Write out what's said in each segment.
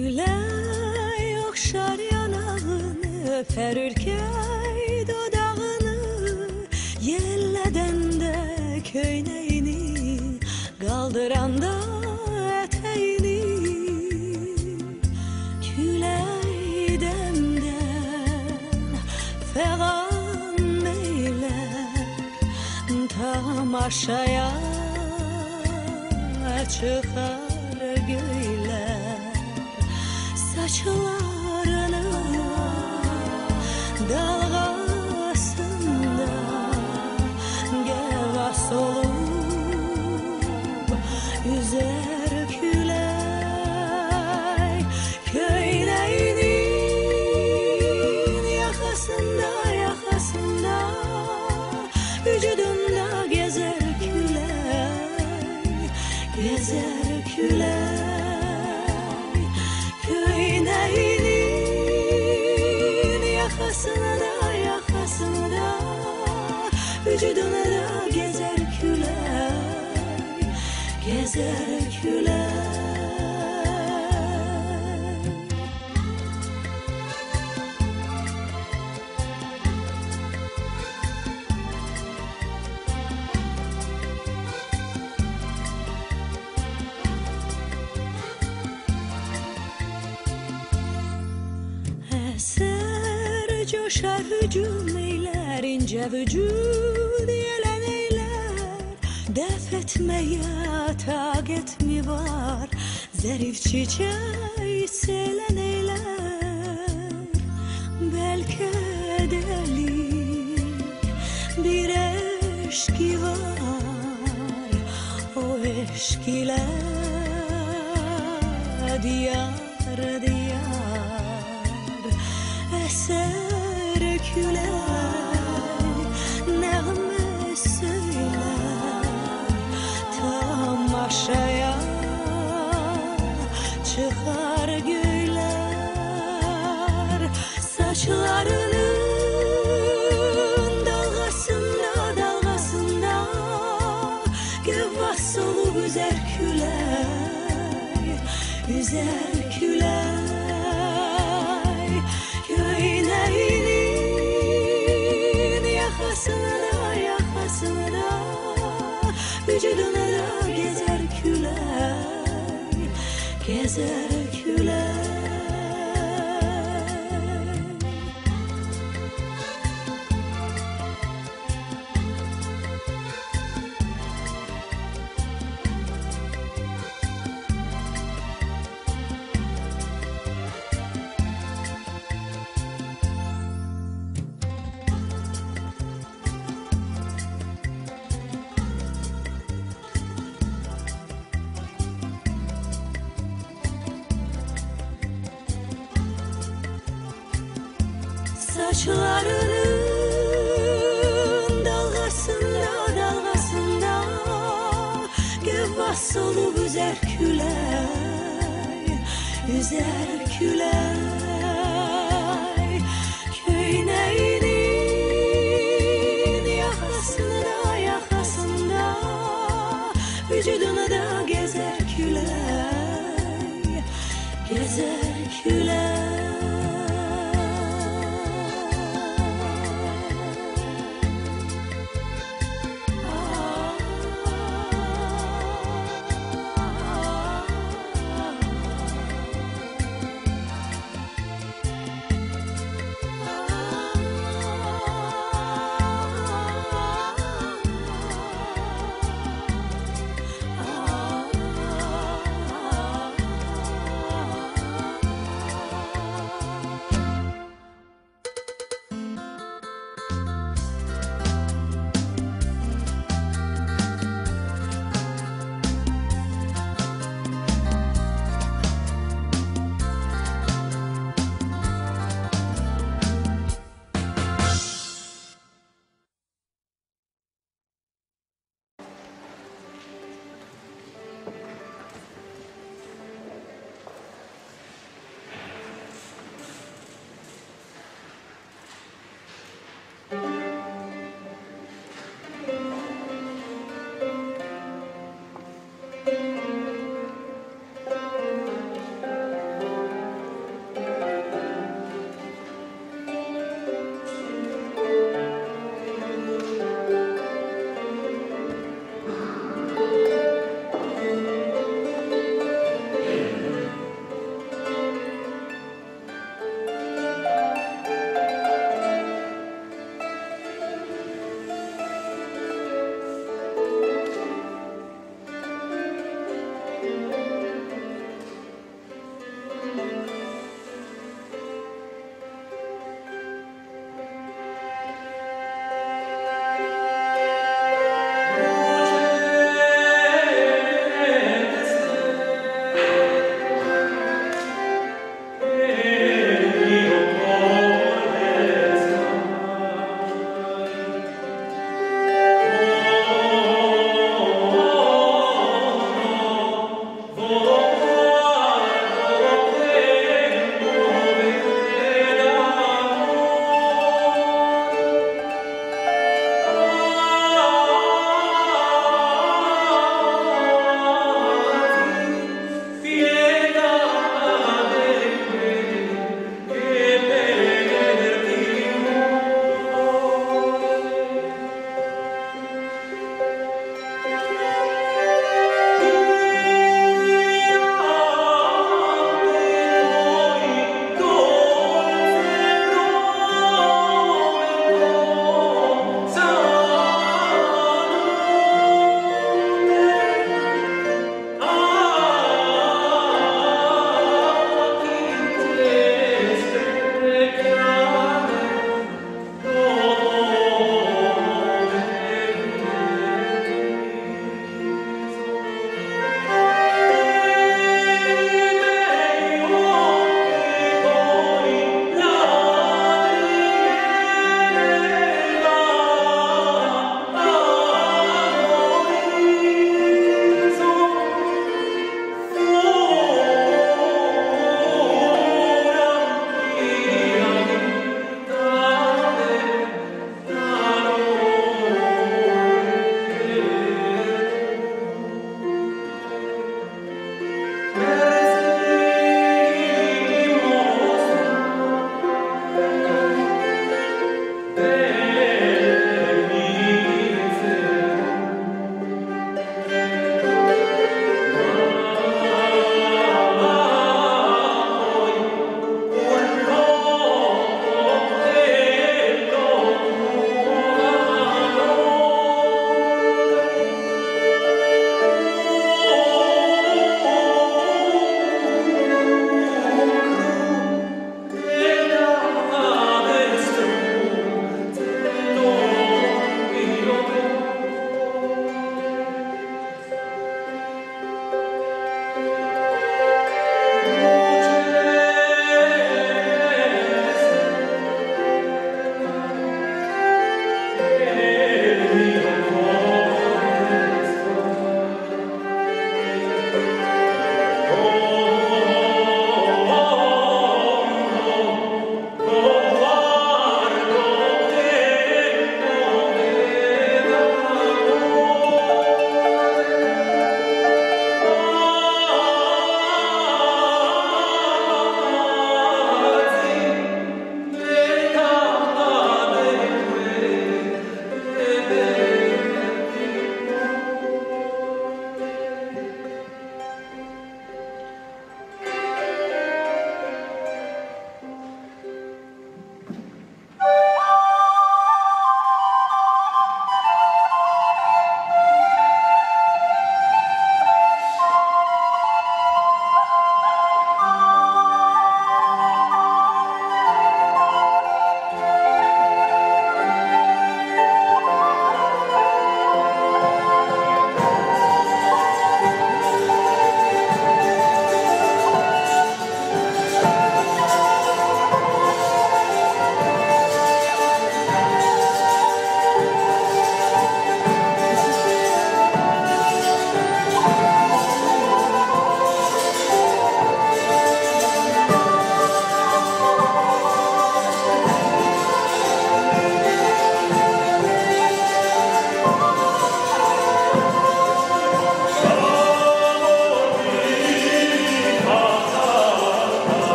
Güler okşar yanağını öper ürkey dudağını. Yelleden de köyneğini kaldıran da eteğini. Güleydemden fegan beyler tamaşaya çıkar. Coşar hücum eyler ince vücud yelen eyler. Def etmeye taket mi var. Zerif çiçeği selen eyler. Belki deli bir eşki var. O eşk ile güzel külay Göğleğinin yakasına yakasına Vücuduna gezer külay Gezer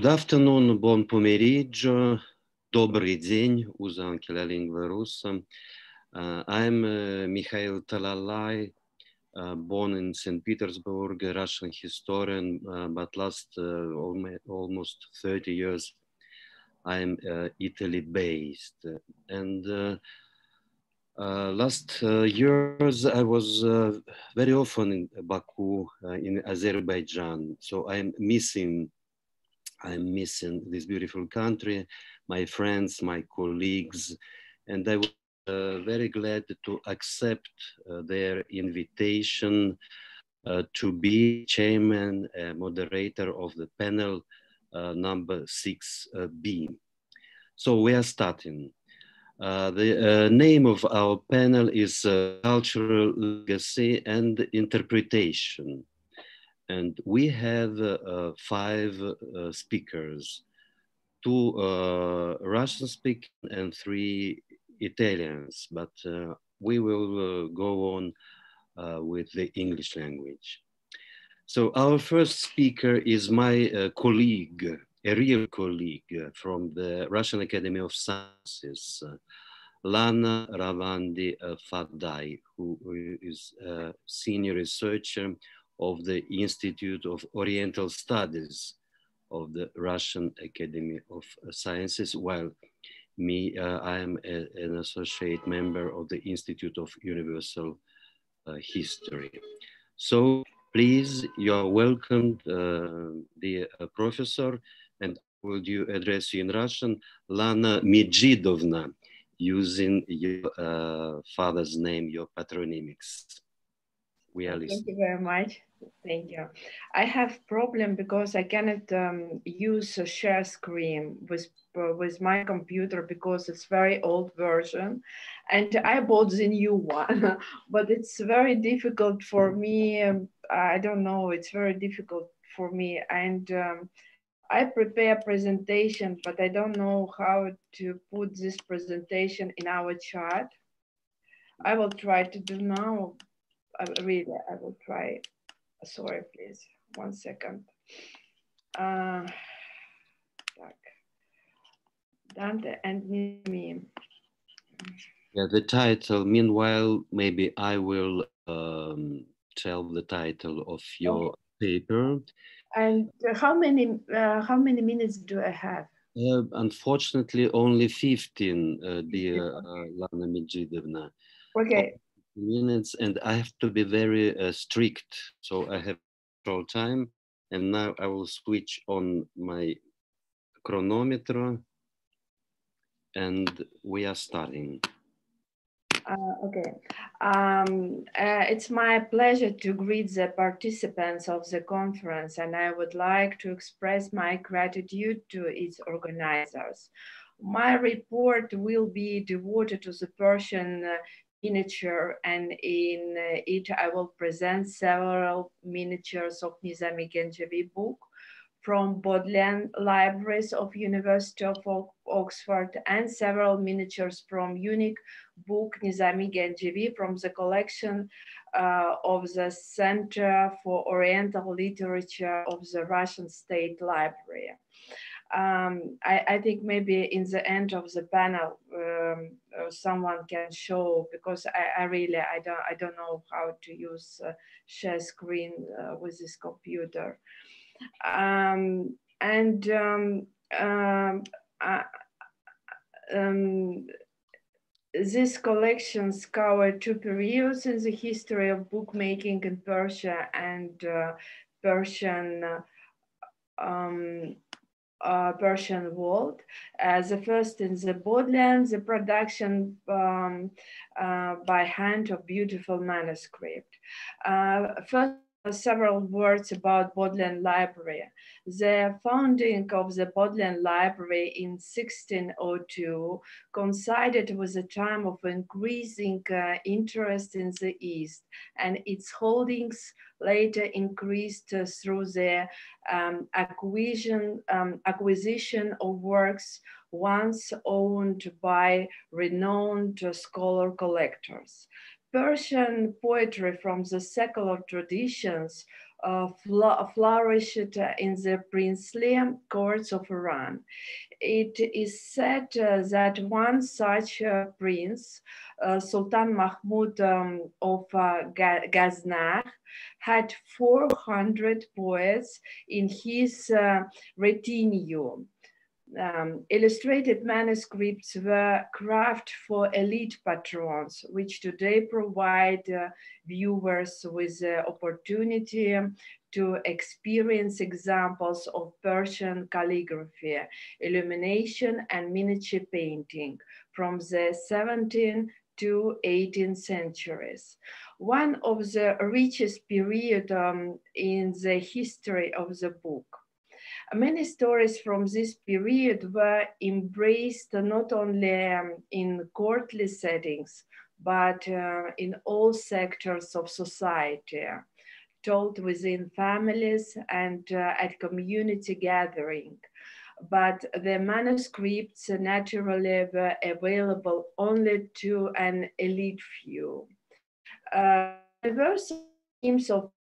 good afternoon, buon pomeriggio, добрый день, usa anche la lingua russa. Uh, I'm uh, Mikhail Talalay, uh, born in St. Petersburg, a Russian historian, uh, but last uh, almost 30 years I'm uh, Italy based. And uh, uh, last uh, years I was uh, very often in Baku in Azerbaijan. So I'm missing, I'm missing this beautiful country, my friends, my colleagues, and I was very glad to accept their invitation to be chairman, and moderator of the panel uh, number 6B. So we are starting. Uh, the uh, name of our panel is Cultural Legacy and Interpretation. And we have five speakers, two Russian speaking and three Italians, but we will go on with the English language. So our first speaker is my uh, colleague, a real colleague from the Russian Academy of Sciences, uh, Lana Ravandi uh, Fadai, who is a senior researcher of the Institute of Oriental Studies of the Russian Academy of Sciences, while me, uh, I am a, an associate member of the Institute of Universal uh, History. So Please, you're welcome, uh, dear uh, professor, and would you address you in Russian? Lana Mijidovna, using your uh, father's name, your patronymics. We are listening. Thank you very much. Thank you. I have problem because I cannot um, use a share screen with uh, with my computer because it's very old version, and I bought the new one, but it's very difficult for me. Um, I don't know. It's very difficult for me, and um, I prepare presentation, but I don't know how to put this presentation in our chat. I will try to do now. I really, I will try sorry, please, one second. Uh, Dante and me. Yeah, the title. Meanwhile, maybe I will um, tell the title of your paper. And how many uh, how many minutes do I have? Uh, unfortunately, only 15, uh, dear uh, Lana Mijidovna. Okay minutes and I have to be very uh, strict. So I have control time and now I will switch on my chronometer and we are starting. Uh, okay. Um, uh, it's my pleasure to greet the participants of the conference and I would like to express my gratitude to its organizers. My report will be devoted to the Persian uh, miniature and in uh, it I will present several miniatures of Nizami Ganjavi book from Bodleian libraries of University of Oxford and several miniatures from unique book Nizami Ganjavi from the collection uh, of the Center for Oriental Literature of the Russian State Library um, I, I, think maybe in the end of the panel, um, uh, someone can show because I, I, really I don't I don't know how to use uh, share screen uh, with this computer, um, and um, um, uh, um, these collections cover two periods in the history of bookmaking in Persia and uh, Persian. Uh, Persian world. Uh, the first in the Bodleian, the production um, uh, by hand of beautiful manuscript. Uh, first, several words about Bodleian Library. The founding of the Bodleian Library in 1602 coincided with a time of increasing uh, interest in the East, and its holdings later increased uh, through the um, acquisition, um, acquisition of works once owned by renowned scholar collectors. Persian poetry from the secular traditions uh, fl- flourished in the princely courts of Iran. It is said uh, that one such uh, prince, uh, Sultan Mahmud um, of uh, Ghazni, had 400 poets in his uh, retinue. Um, illustrated manuscripts were crafted for elite patrons, which today provide uh, viewers with the opportunity to experience examples of Persian calligraphy, illumination, and miniature painting from the 17th to 18th centuries. One of the richest period um, in the history of the book. Many stories from this period were embraced not only um, in courtly settings, but uh, in all sectors of society, told within families and uh, at community gathering. But the manuscripts naturally were available only to an elite few. Uh, diverse themes of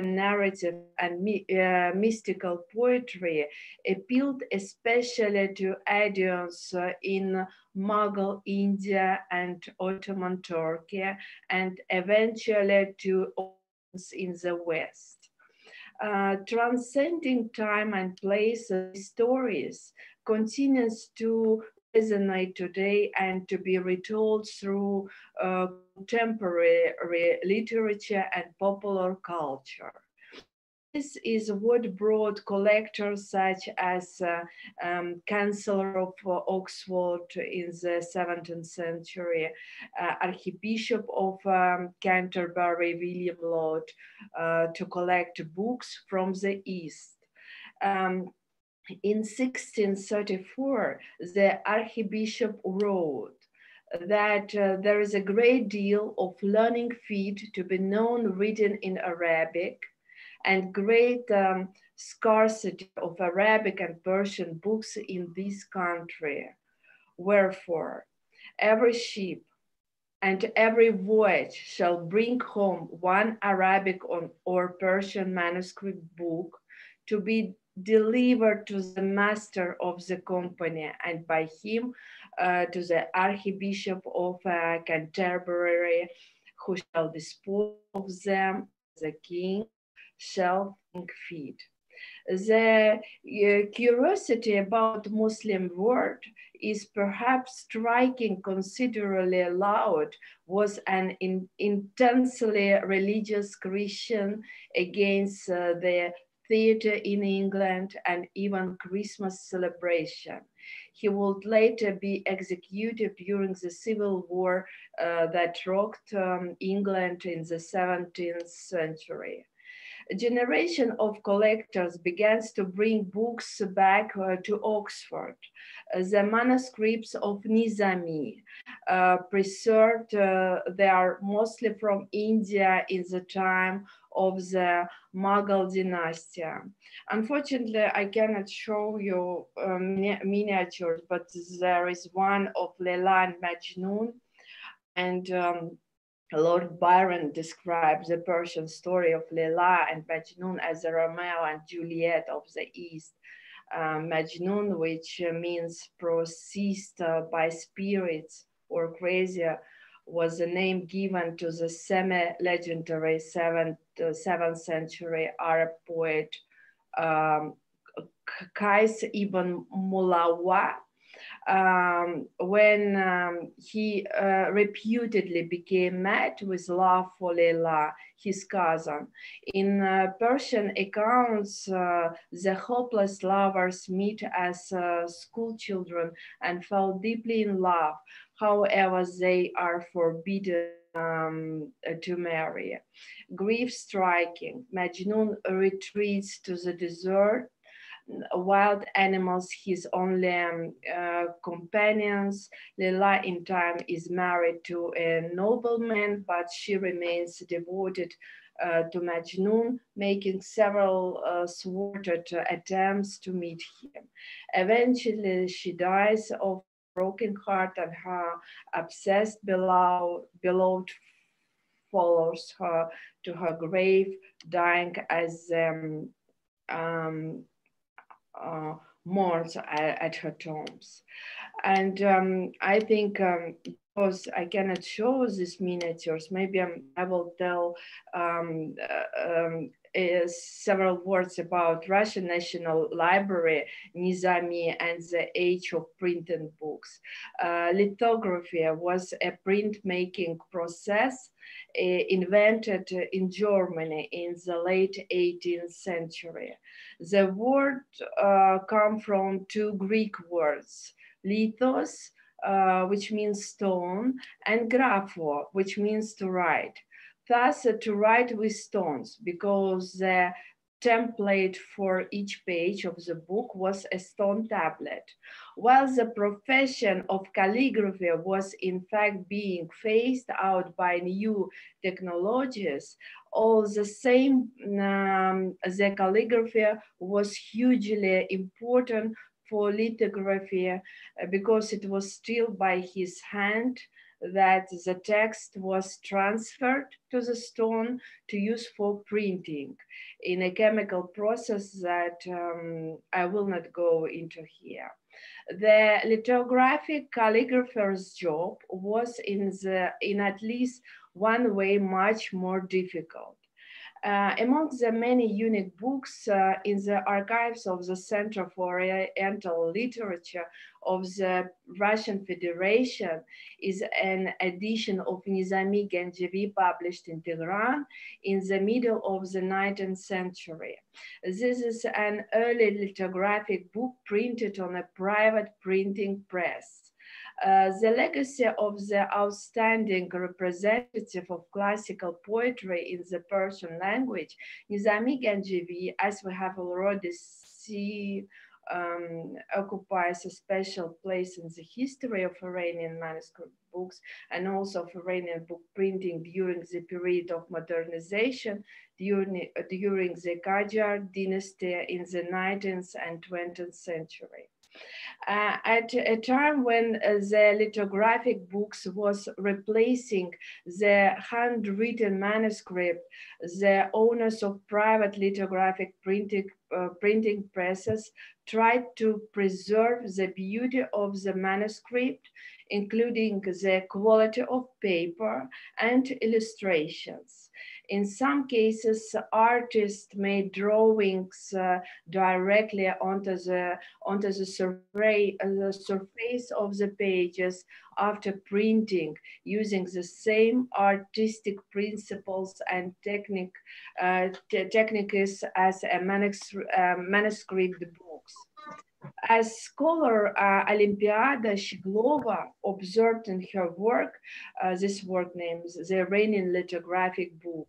narrative and uh, mystical poetry appealed especially to audience uh, in Mughal India and Ottoman Turkey, and eventually to audience in the West. Uh, transcending time and place, stories continues to resonate today and to be retold through uh, contemporary literature and popular culture. This is what brought collectors such as uh, um, Chancellor of Oxford in the 17th century, uh, Archbishop of um, Canterbury, William Laud, uh, to collect books from the East. Um, in 1634, the Archbishop wrote that uh, there is a great deal of learning feed to be known written in Arabic and great um, scarcity of Arabic and Persian books in this country. Wherefore, every ship and every voyage shall bring home one Arabic or Persian manuscript book to be delivered to the master of the company and by him uh, to the Archbishop of uh, Canterbury, who shall dispose of them, the king shall feed. The uh, curiosity about Muslim world is perhaps striking considerably Laud was an in, intensely religious Christian against uh, the theater in England and even Christmas celebration. He would later be executed during the civil war uh, that rocked um, England in the 17th century. A generation of collectors begins to bring books back uh, to Oxford. Uh, the manuscripts of Nizami, uh, preserved, uh, they are mostly from India in the time of the Mughal dynasty. Unfortunately, I cannot show you um, miniatures, but there is one of Leila and Majnun. And um, Lord Byron describes the Persian story of Leila and Majnun as the Romeo and Juliet of the East. Uh, Majnun, which means possessed by spirits or crazy, was the name given to the semi-legendary 7th, uh, 7th century Arab poet um, ibn Mulawa, um, when um, he uh, reputedly became mad with love for Leila, his cousin. In uh, Persian accounts, uh, the hopeless lovers meet as uh, school children and fall deeply in love. However, they are forbidden um, to marry. Grief striking, Majnun retreats to the desert wild animals his only um, uh, companions. Leila in time is married to a nobleman, but she remains devoted uh, to Majnun, making several uh, thwarted attempts to meet him. Eventually, she dies of broken heart and her obsessed beloved, beloved follows her to her grave, dying as um, um, uh, mourns at, at, her tombs. And um, I think um, because I cannot show these miniatures, maybe I'm, i will tell um, uh, um, is several words about Russian National Library, Nizami, and the age of printing books. Uh, lithography was a printmaking process uh, invented in Germany in the late 18th century. The word uh, come from two Greek words, lithos, uh, which means stone, and grapho, which means to write thus uh, to write with stones because the template for each page of the book was a stone tablet. While the profession of calligraphy was in fact being phased out by new technologies, all the same, um, the calligraphy was hugely important for lithography uh, because it was still by his hand that the text was transferred to the stone to use for printing in a chemical process that um, I will not go into here. The lithographic calligrapher's job was in, the, in at least one way much more difficult. Uh, among the many unique books uh, in the archives of the Center for Oriental Literature of the Russian Federation is an edition of Nizami Ganjavi published in Tehran in the middle of the 19th century. This is an early lithographic book printed on a private printing press. Uh, the legacy of the outstanding representative of classical poetry in the Persian language, Nizami Ganjavi, as we have already seen, um, occupies a special place in the history of Iranian manuscript books and also of Iranian book printing during the period of modernization during, during the Qajar dynasty in the 19th and 20th century. Uh, at a time when uh, the lithographic books was replacing the handwritten manuscript, the owners of private lithographic printing, uh, printing presses tried to preserve the beauty of the manuscript, including the quality of paper and illustrations. In some cases, artists made drawings uh, directly onto the, onto the, survey, uh, the surface of the pages after printing using the same artistic principles and technique, uh, techniques as a uh, manuscript books. As scholar uh, Olimpiada Shcheglova observed in her work, uh, this work names the Iranian lithographic book,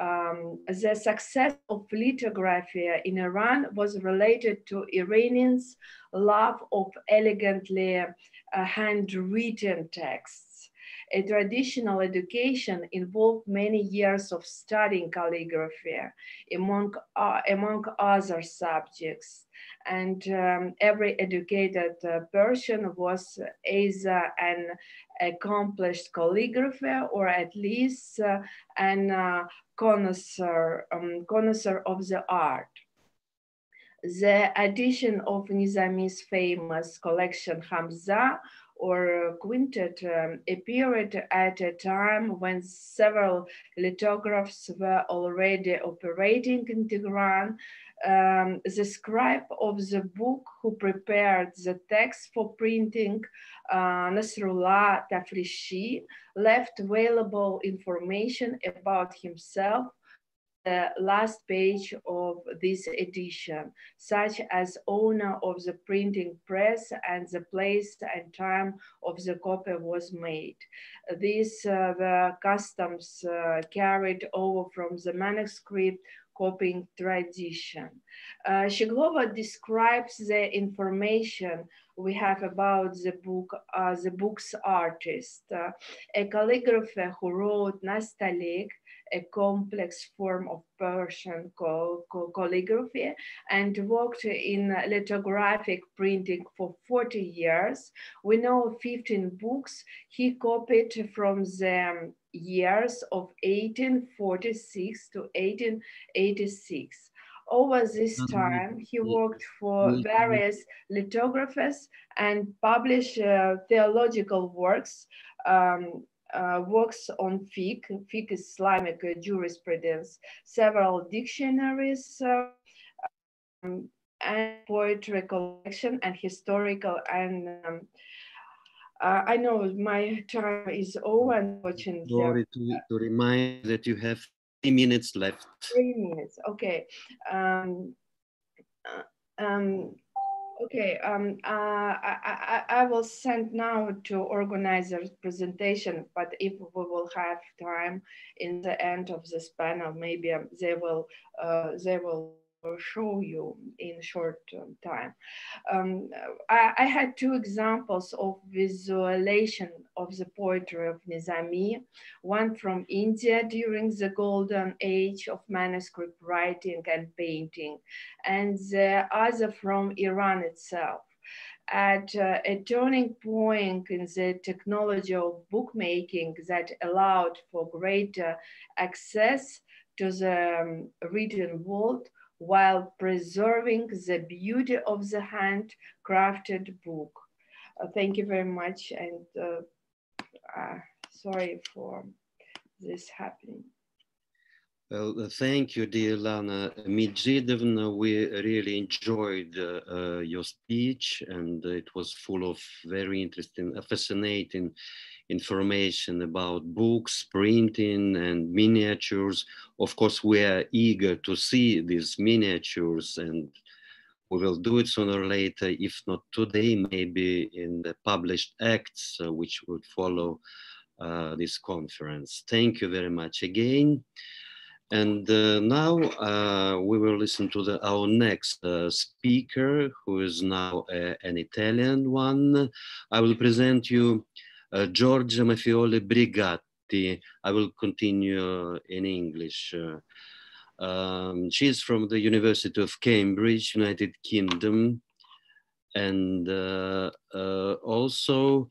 um, the success of lithography in Iran was related to Iranians' love of elegantly uh, handwritten texts. A traditional education involved many years of studying calligraphy, among, uh, among other subjects and um, every educated uh, person was either an accomplished calligrapher or at least uh, an uh, connoisseur, um, connoisseur of the art. The addition of Nizami's famous collection Khamsa or quintet um, appeared at a time when several lithographs were already operating in Tehran um, the scribe of the book who prepared the text for printing, uh, Nasrullah Tafrishi, left available information about himself the last page of this edition, such as owner of the printing press and the place and time of the copy was made. These uh, were customs uh, carried over from the manuscript copying tradition. Uh, Shcheglova describes the information we have about the book, uh, the book's artist, uh, a calligrapher who wrote Nastalik, a complex form of Persian calligraphy and worked in lithographic printing for 40 years. We know 15 books he copied from the years of 1846 to 1886. Over this Mhm. time, he worked for various lithographers and published uh, theological works, um, uh, works on fiqh, fiqh Islamic jurisprudence, several dictionaries, uh, um, and poetry collection and historical and um, uh, I know my time is over, unfortunately. Sorry to, to remind that you have three minutes left. Three minutes. Okay. Um, uh, um, okay. Um, uh, I, I, I will send now to organizers presentation, but if we will have time in the end of this panel, maybe um, they will uh, they will show you in short um, time. Um, I, I had two examples of visualization of the poetry of Nizami, one from India during the golden age of manuscript writing and painting, and the other from Iran itself. At uh, a turning point in the technology of bookmaking that allowed for greater access to the um, written world, while preserving the beauty of the handcrafted book. Uh, thank you very much and uh, uh, sorry for this happening. Well, uh, thank you, dear Lana Midjidovna. We really enjoyed uh, your speech, and it was full of very interesting, fascinating information about books, printing, and miniatures. Of course, we are eager to see these miniatures, and we will do it sooner or later, if not today, maybe in the published acts, uh, which would follow uh, this conference. Thank you very much again. And uh, now uh, we will listen to the, our next uh, speaker, who is now uh, an Italian one. I will present you uh, Giorgia Maffioli Brigatti. I will continue in English. Uh, um, she is from the University of Cambridge, United Kingdom, and also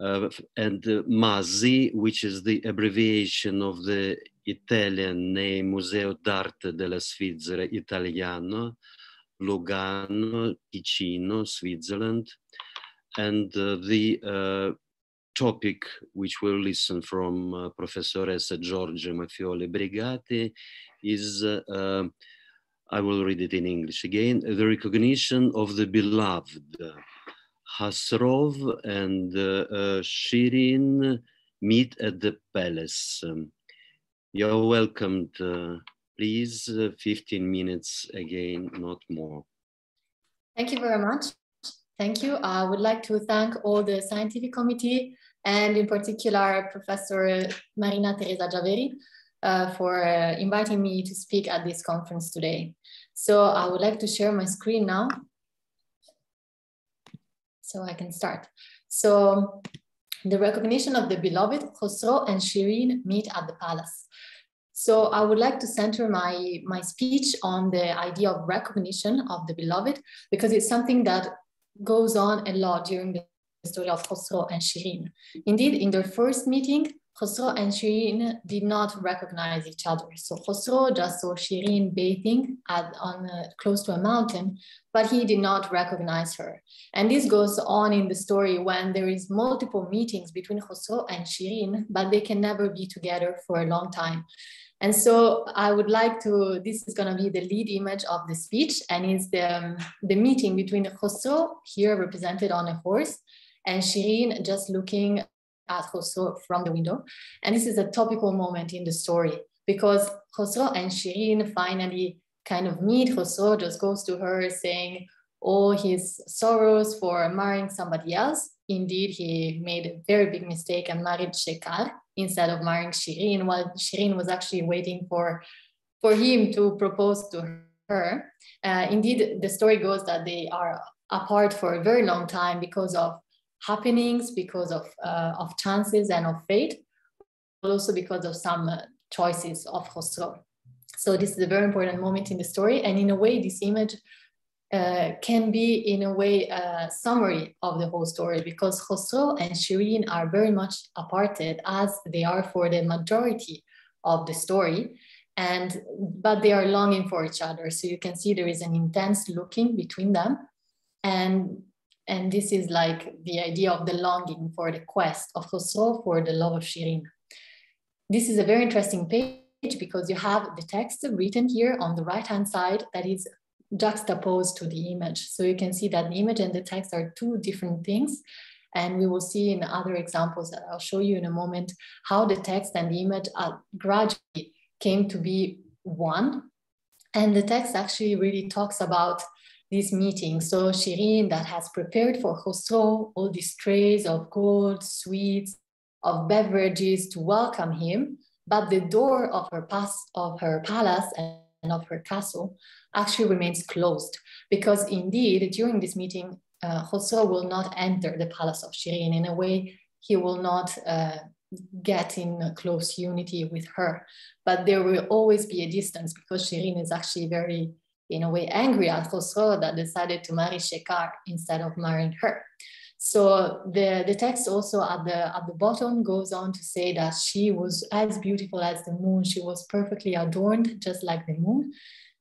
and MASI, which is the abbreviation of the Italian name Museo d'Arte della Svizzera Italiano, Lugano, Ticino, Switzerland. And uh, the uh, topic which we'll listen from uh, Professoressa Giorgia Maffioli Brigatti is, uh, um, I will read it in English again, the recognition of the beloved. Khosrow and uh, uh, Shirin meet at the palace. You're welcome. please, uh, 15 minutes again, not more. Thank you very much. Thank you. I would like to thank all the scientific committee and in particular Professor Marina Teresa Giaveri uh, for uh, inviting me to speak at this conference today. So I would like to share my screen now. So I can start. So the recognition of the beloved, Khosrow and Shirin meet at the palace. So I would like to center my, my speech on the idea of recognition of the beloved, because it's something that goes on a lot during the story of Khosrow and Shirin. Indeed, in their first meeting, Khosrow and Shirin did not recognize each other. So Khosrow just saw Shirin bathing at, on a, close to a mountain, but he did not recognize her. And this goes on in the story when there is multiple meetings between Khosrow and Shirin, but they can never be together for a long time. And so I would like to, this is gonna be the lead image of the speech and it's the, um, the meeting between Khosrow, here represented on a horse, and Shirin just looking at Khosrow from the window. And this is a topical moment in the story because Khosrow and Shirin finally kind of meet. Khosrow just goes to her saying all his sorrows for marrying somebody else. Indeed, he made a very big mistake and married Shekar instead of marrying Shirin, while Shirin was actually waiting for, for him to propose to her. Uh, indeed, the story goes that they are apart for a very long time because of happenings, because of, uh, of chances and of fate, but also because of some uh, choices of Khosrow. So this is a very important moment in the story. And in a way, this image uh, can be in a way a summary of the whole story because Khosrow and Shirin are very much aparted as they are for the majority of the story and but they are longing for each other so you can see there is an intense looking between them and and this is like the idea of the longing for the quest of Khosrow for the love of Shirin this is a very interesting page because you have the text written here on the right hand side that is juxtaposed to the image. So you can see that the image and the text are two different things. And we will see in other examples that I'll show you in a moment how the text and the image gradually came to be one. And the text actually really talks about this meeting. So Shirin that has prepared for Khosrow all these trays of gold, sweets, of beverages to welcome him, but the door of her, pas- of her palace and of her castle actually remains closed because indeed during this meeting, uh, will not enter the palace of Shirin. In a way, he will not uh, get in close unity with her. But there will always be a distance because Shirin is actually very, in a way, angry at Khosrow that decided to marry Shekar instead of marrying her. So the, the text also at the at the bottom goes on to say that she was as beautiful as the moon. She was perfectly adorned, just like the moon.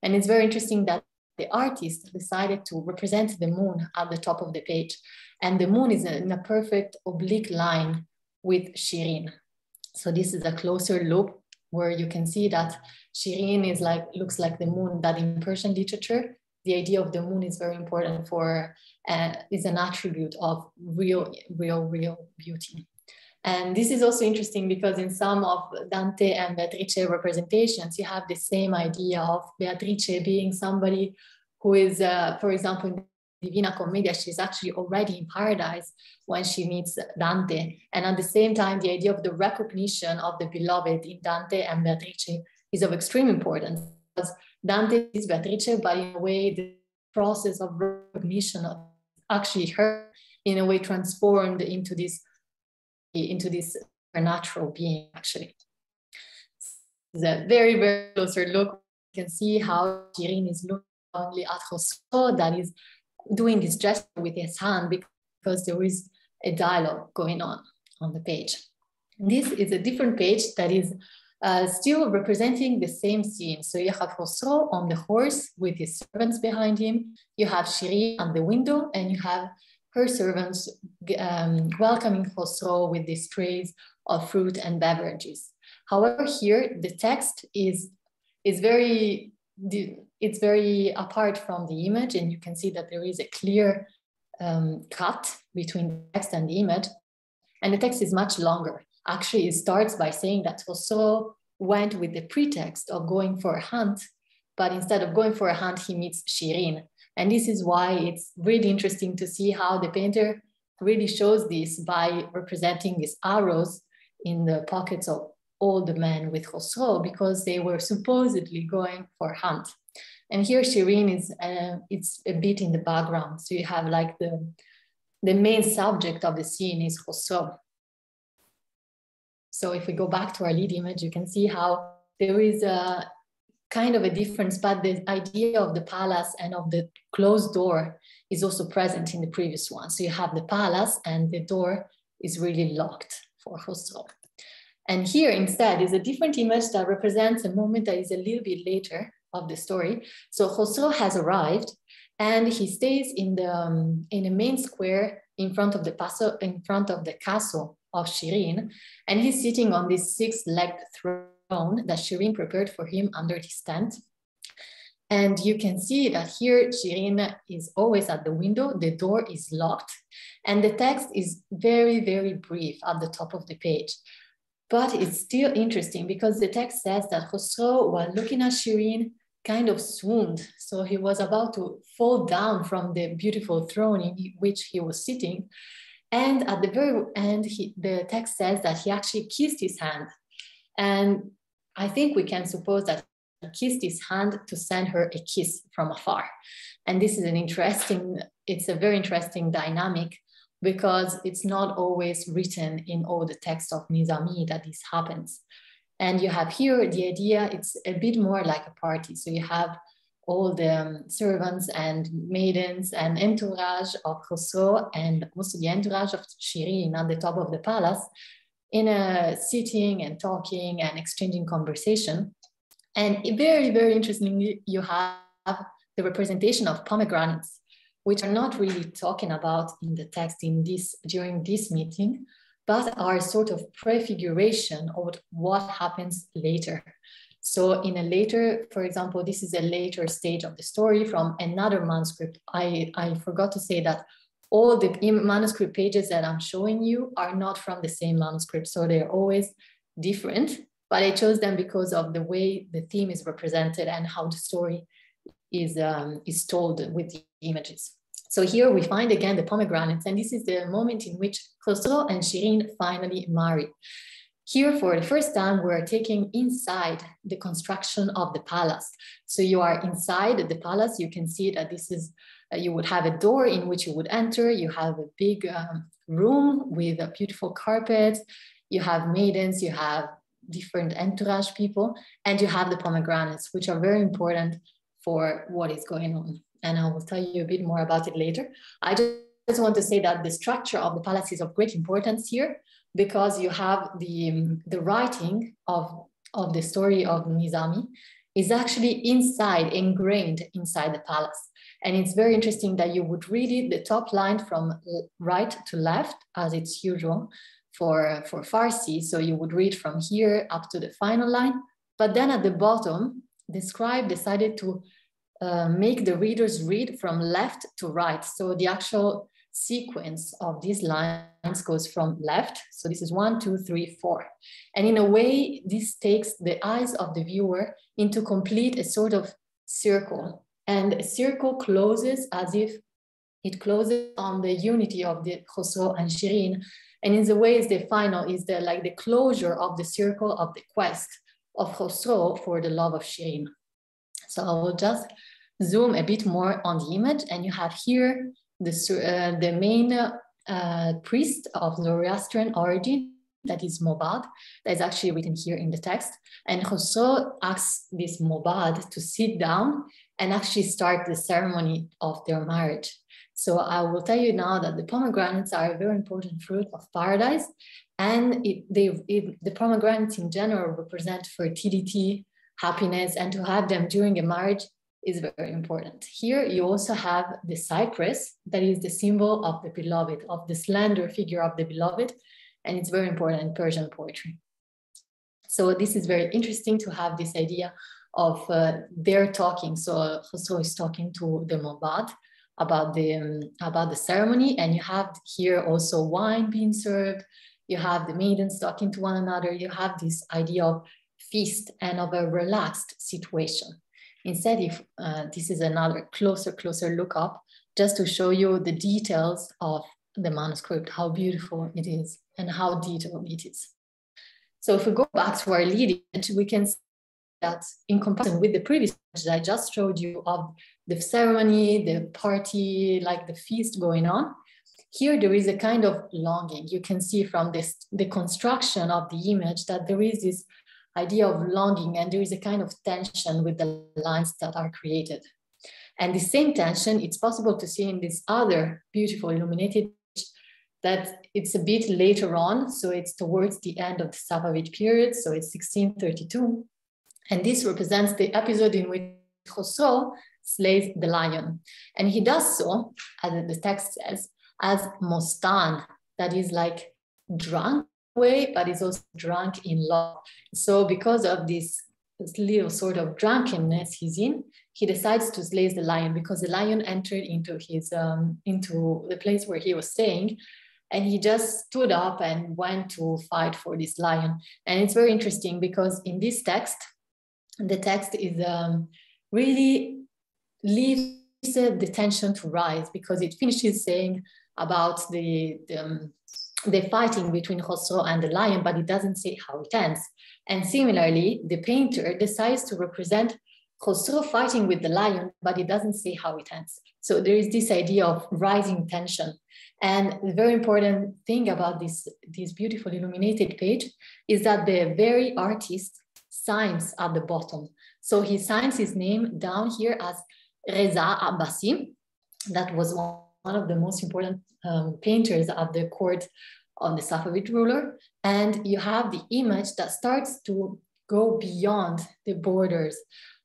And it's very interesting that the artist decided to represent the moon at the top of the page. And the moon is in a perfect oblique line with Shirin. So this is a closer look where you can see that Shirin is like looks like the moon. That in Persian literature, the idea of the moon is very important for uh, is an attribute of real, real, real beauty. And this is also interesting because in some of Dante and Beatrice representations, you have the same idea of Beatrice being somebody who is, uh, for example, Divina Commedia, she's actually already in paradise when she meets Dante. And at the same time, the idea of the recognition of the beloved in Dante and Beatrice is of extreme importance because Dante is Beatrice, but in a way, the process of recognition of actually her in a way transformed into this into this natural being actually. It's a very, very closer look. You can see how Shirin is looking only at Khosrow that is doing this gesture with his hand because there is a dialogue going on on the page. This is a different page that is uh, still representing the same scene. So you have Khosrow on the horse with his servants behind him. You have Shirin on the window and you have her servants um, welcoming Khosrow with these trays of fruit and beverages. However, here the text is, is very it's very apart from the image and you can see that there is a clear um, cut between the text and the image. And the text is much longer. Actually, it starts by saying that Khosrow went with the pretext of going for a hunt, but instead of going for a hunt, he meets Shirin. And this is why it's really interesting to see how the painter really shows this by representing these arrows in the pockets of all the men with Khosrow because they were supposedly going for hunt. And here Shirin is uh, it's a bit in the background. So you have like the, the main subject of the scene is Khosrow. So if we go back to our lead image, you can see how there is a kind of a difference, but the idea of the palace and of the closed door is also present in the previous one. So you have the palace and the door is really locked for Khosrow. And here instead is a different image that represents a moment that is a little bit later of the story. So Khosrow has arrived and he stays in the um, in a main square in front of the paso, in front of the castle of Shirin, and he's sitting on this six-legged throne that Shirin prepared for him under this tent. And you can see that here Shirin is always at the window, the door is locked, and the text is very, very brief at the top of the page. But it's still interesting because the text says that Khosrow, while looking at Shirin, kind of swooned. So he was about to fall down from the beautiful throne in which he was sitting. And at the very end, he, the text says that he actually kissed his hand. And I think we can suppose that he kissed his hand to send her a kiss from afar. And this is an interesting, it's a very interesting dynamic because it's not always written in all the text of Nizami that this happens. And you have here the idea, it's a bit more like a party. So you have all the um, servants and maidens and entourage of Khosrow and also the entourage of Shirin on the top of the palace in a sitting and talking and exchanging conversation. And very, very interestingly, you have the representation of pomegranates, which are not really talking about in the text in this during this meeting, but are sort of prefiguration of what happens later. So in a later, for example, this is a later stage of the story from another manuscript. I, I forgot to say that all the manuscript pages that I'm showing you are not from the same manuscript. So they're always different, but I chose them because of the way the theme is represented and how the story is, um, is told with the images. So here we find again the pomegranates, and this is the moment in which Khosrow and Shirin finally marry. Here, for the first time, we're taking inside the construction of the palace. So you are inside the palace. You can see that this is, uh, you would have a door in which you would enter. You have a big um, room with a beautiful carpet. You have maidens, you have different entourage people, and you have the pomegranates, which are very important for what is going on. And I will tell you a bit more about it later. I just want to say that the structure of the palace is of great importance here because you have the, um, the writing of, of the story of Nizami is actually inside, ingrained inside the palace. And it's very interesting that you would read it, the top line from right to left, as it's usual for, for Farsi. So you would read from here up to the final line. But then at the bottom, the scribe decided to uh, make the readers read from left to right. So the actual sequence of these lines goes from left. So this is one, two, three, four. And in a way, this takes the eyes of the viewer into complete a sort of circle. And a circle closes as if it closes on the unity of the Khosrow and Shirin. And in the ways the final is the like the closure of the circle of the quest of Khosrow for the love of Shirin. So I will just zoom a bit more on the image and you have here the, uh, the main uh, priest of Zoroastrian origin, that is Mobad, that is actually written here in the text. And Khosrow asks this Mobad to sit down and actually start the ceremony of their marriage. So I will tell you now that the pomegranates are a very important fruit of paradise. And it, they, it, the pomegranates in general represent fertility, happiness, and to have them during a marriage is very important. Here you also have the cypress, that is the symbol of the beloved, of the slender figure of the beloved, and it's very important in Persian poetry. So this is very interesting to have this idea of uh, their talking. So Khosrow is talking to the Mobad about the, um, about the ceremony, and you have here also wine being served, you have the maidens talking to one another, you have this idea of feast and of a relaxed situation. Instead, if uh, this is another closer, closer look up, just to show you the details of the manuscript, how beautiful it is and how detailed it is. So if we go back to our lead we can see that in comparison with the previous that I just showed you of the ceremony, the party, like the feast going on, here there is a kind of longing. You can see from this the construction of the image that there is this idea of longing and there is a kind of tension with the lines that are created. And the same tension, it's possible to see in this other beautiful illuminated that it's a bit later on. So it's towards the end of the Safavid period. So it's 1632. And this represents the episode in which Khosrow slays the lion. And he does so, as the text says, as Mostan, that is like drunk way, but is also drunk in love. So because of this, little sort of drunkenness he's in, he decides to slay the lion because the lion entered into his um, into the place where he was staying, and he just stood up and went to fight for this lion. And it's very interesting because in this text, the text is um, really leaves the tension to rise because it finishes saying about the, the um, the fighting between Khosrow and the lion, but it doesn't say how it ends. And similarly, the painter decides to represent Khosrow fighting with the lion, but it doesn't say how it ends. So there is this idea of rising tension. And the very important thing about this, this beautiful illuminated page is that the very artist signs at the bottom. So he signs his name down here as Reza Abbasi. That was one of the most important um, painters at the court of the Safavid ruler. And you have the image that starts to go beyond the borders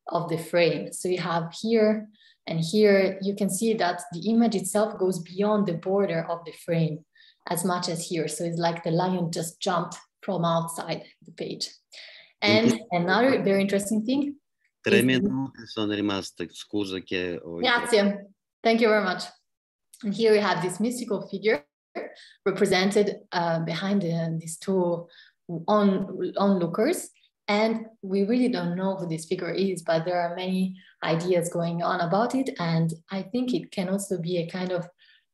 of the frame. So you have here and here, you can see that the image itself goes beyond the border of the frame as much as here. So it's like the lion just jumped from outside the page. And another very interesting thing. Sono scusa che. Grazie. Thank you very much. And here we have this mystical figure represented uh, behind the, these two on, onlookers. And we really don't know who this figure is, but there are many ideas going on about it. And I think it can also be a kind of,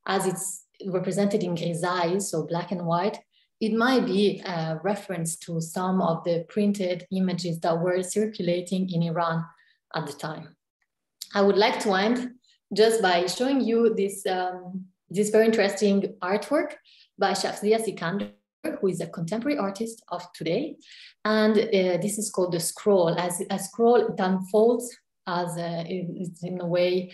as it's represented in grisaille, so black and white, it might be a reference to some of the printed images that were circulating in Iran at the time. I would like to end just by showing you this, um, this very interesting artwork by Shahzia Sikander, who is a contemporary artist of today. And uh, this is called the scroll. As a scroll, it unfolds as a, in a way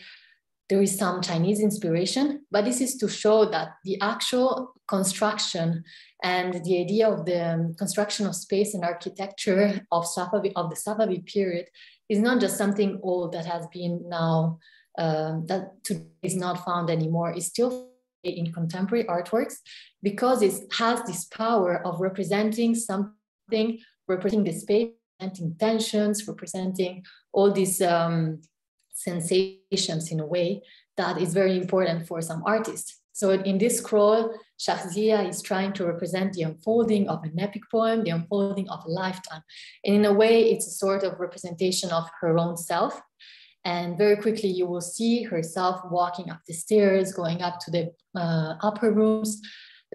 there is some Chinese inspiration, but this is to show that the actual construction and the idea of the um, construction of space and architecture of Safavid of the Safavid period is not just something old that has been now um, that is not found anymore. is still in contemporary artworks because it has this power of representing something, representing the space, representing tensions, representing all these um, sensations in a way that is very important for some artists. So in this scroll, Shahzia is trying to represent the unfolding of an epic poem, the unfolding of a lifetime. And in a way, it's a sort of representation of her own self. And very quickly, you will see herself walking up the stairs, going up to the uh, upper rooms.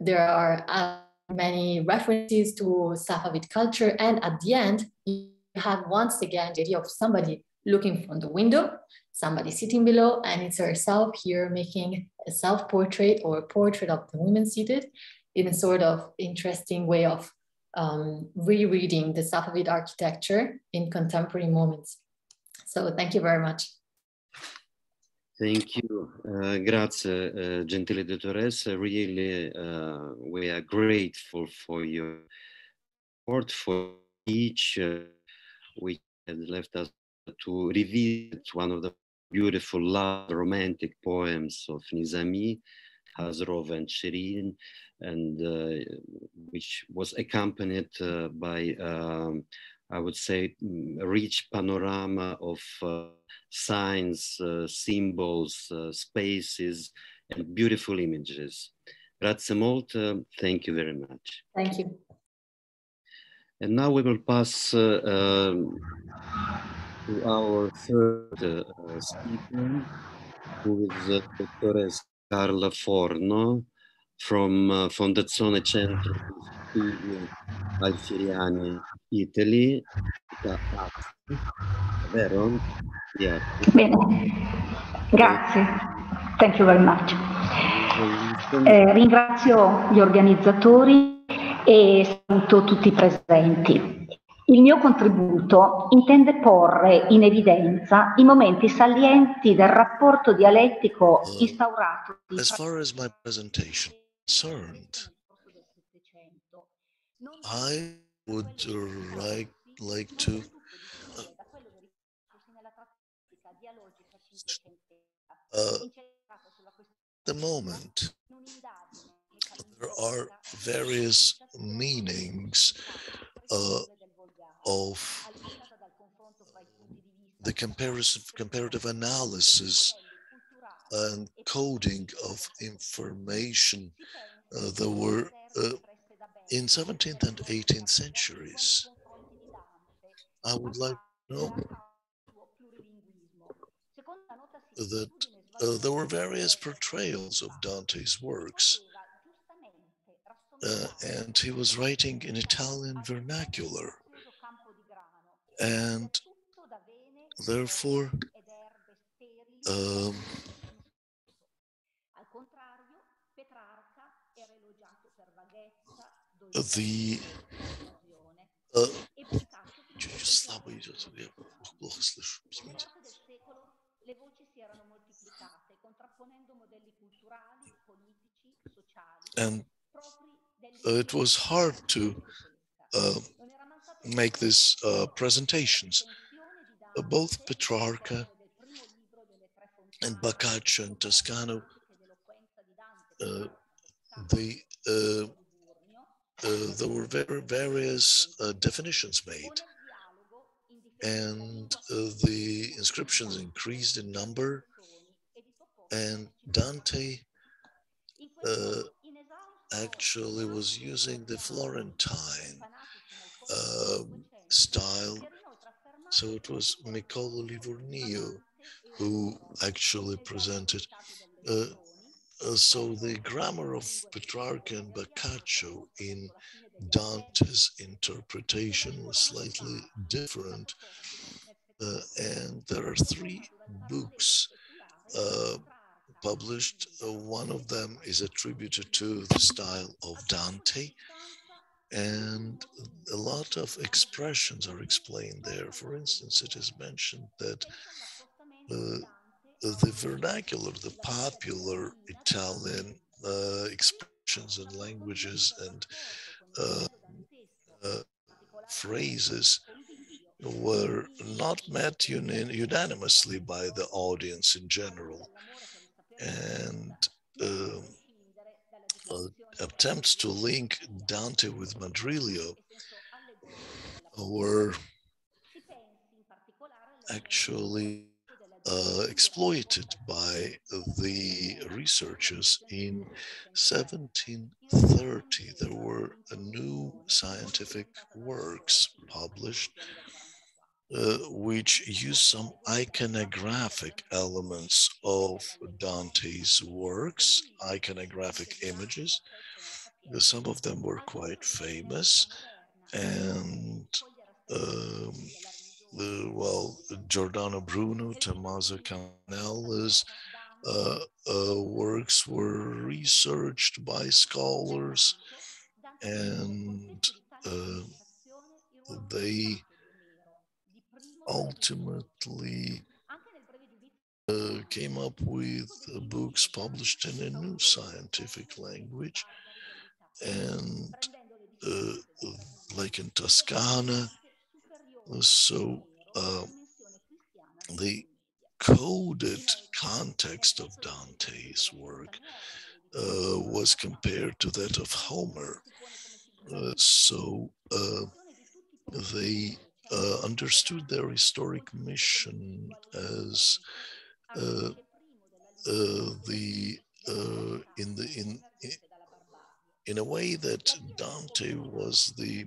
There are uh, many references to Safavid culture. And at the end, you have once again the idea of somebody looking from the window, somebody sitting below, and it's herself here making a self-portrait or a portrait of the woman seated in a sort of interesting way of um, rereading the Safavid architecture in contemporary moments. So thank you very much. Thank you. Uh, grazie, uh, gentile dottoressa. Really, uh, we are grateful for your support for each uh, which has left us to revisit one of the beautiful love romantic poems of Nizami, Khazrov and Shirin, and uh, which was accompanied uh, by, um, I would say, mm, a rich panorama of uh, signs, uh, symbols, uh, spaces, and beautiful images. Grazie molto. Thank you very much. Thank you. And now we will pass uh, um, to our third uh, speaker, who is uh, Dr. Carla Forno from uh, Fondazione Centro di Italy. Vero? Yeah. Bene, grazie. Thank you very much. Eh, ringrazio gli organizzatori e saluto tutti i presenti. Il mio contributo intende porre in evidenza i momenti salienti del rapporto dialettico instaurato. As far as my presentation concerned, I would like, like to uh, the moment? There are various meanings uh, of the comparative, comparative analysis and coding of information. Uh, that were uh, in 17th and 18th centuries. I would like to know that uh, there were various portrayals of Dante's works, uh, and he was writing in Italian vernacular and therefore um, the uh, чуть-чуть слабо идет. Я плохо слышу. Извините. le voci si erano moltiplicate, contrapponendo modelli culturali, politici, sociali, And propri uh, it was hard to uh, make these uh, presentations. Uh, both Petrarca and Boccaccio and Toscano, uh, they, uh, uh, there were various uh, definitions made, and uh, the inscriptions increased in number. And Dante uh, actually was using the Florentine um, style. So it was Niccolo Liburnio who actually presented. Uh, uh, so the grammar of Petrarca and Boccaccio in Dante's interpretation was slightly different. Uh, and there are three books uh, published. Uh, one of them is attributed to the style of Dante, and a lot of expressions are explained there. For instance, it is mentioned that uh, the vernacular, the popular Italian uh, expressions and languages and uh, uh, phrases were not met uni- unanimously by the audience in general. And um, uh, attempts to link Dante with Madrillo were actually uh, exploited by the researchers in 1730 there were new scientific works published uh, which use some iconographic elements of dante's works iconographic images. Some of them were quite famous and um, the, well, Giordano Bruno, Tommaso Campanella's uh, uh, works were researched by scholars and uh, they ultimately uh, came up with uh, books published in a new scientific language and uh, like in Toscana, so uh, the coded context of Dante's work uh, was compared to that of Homer. Uh, so uh, they uh, understood their historic mission as uh, the in the in in a way that Dante was the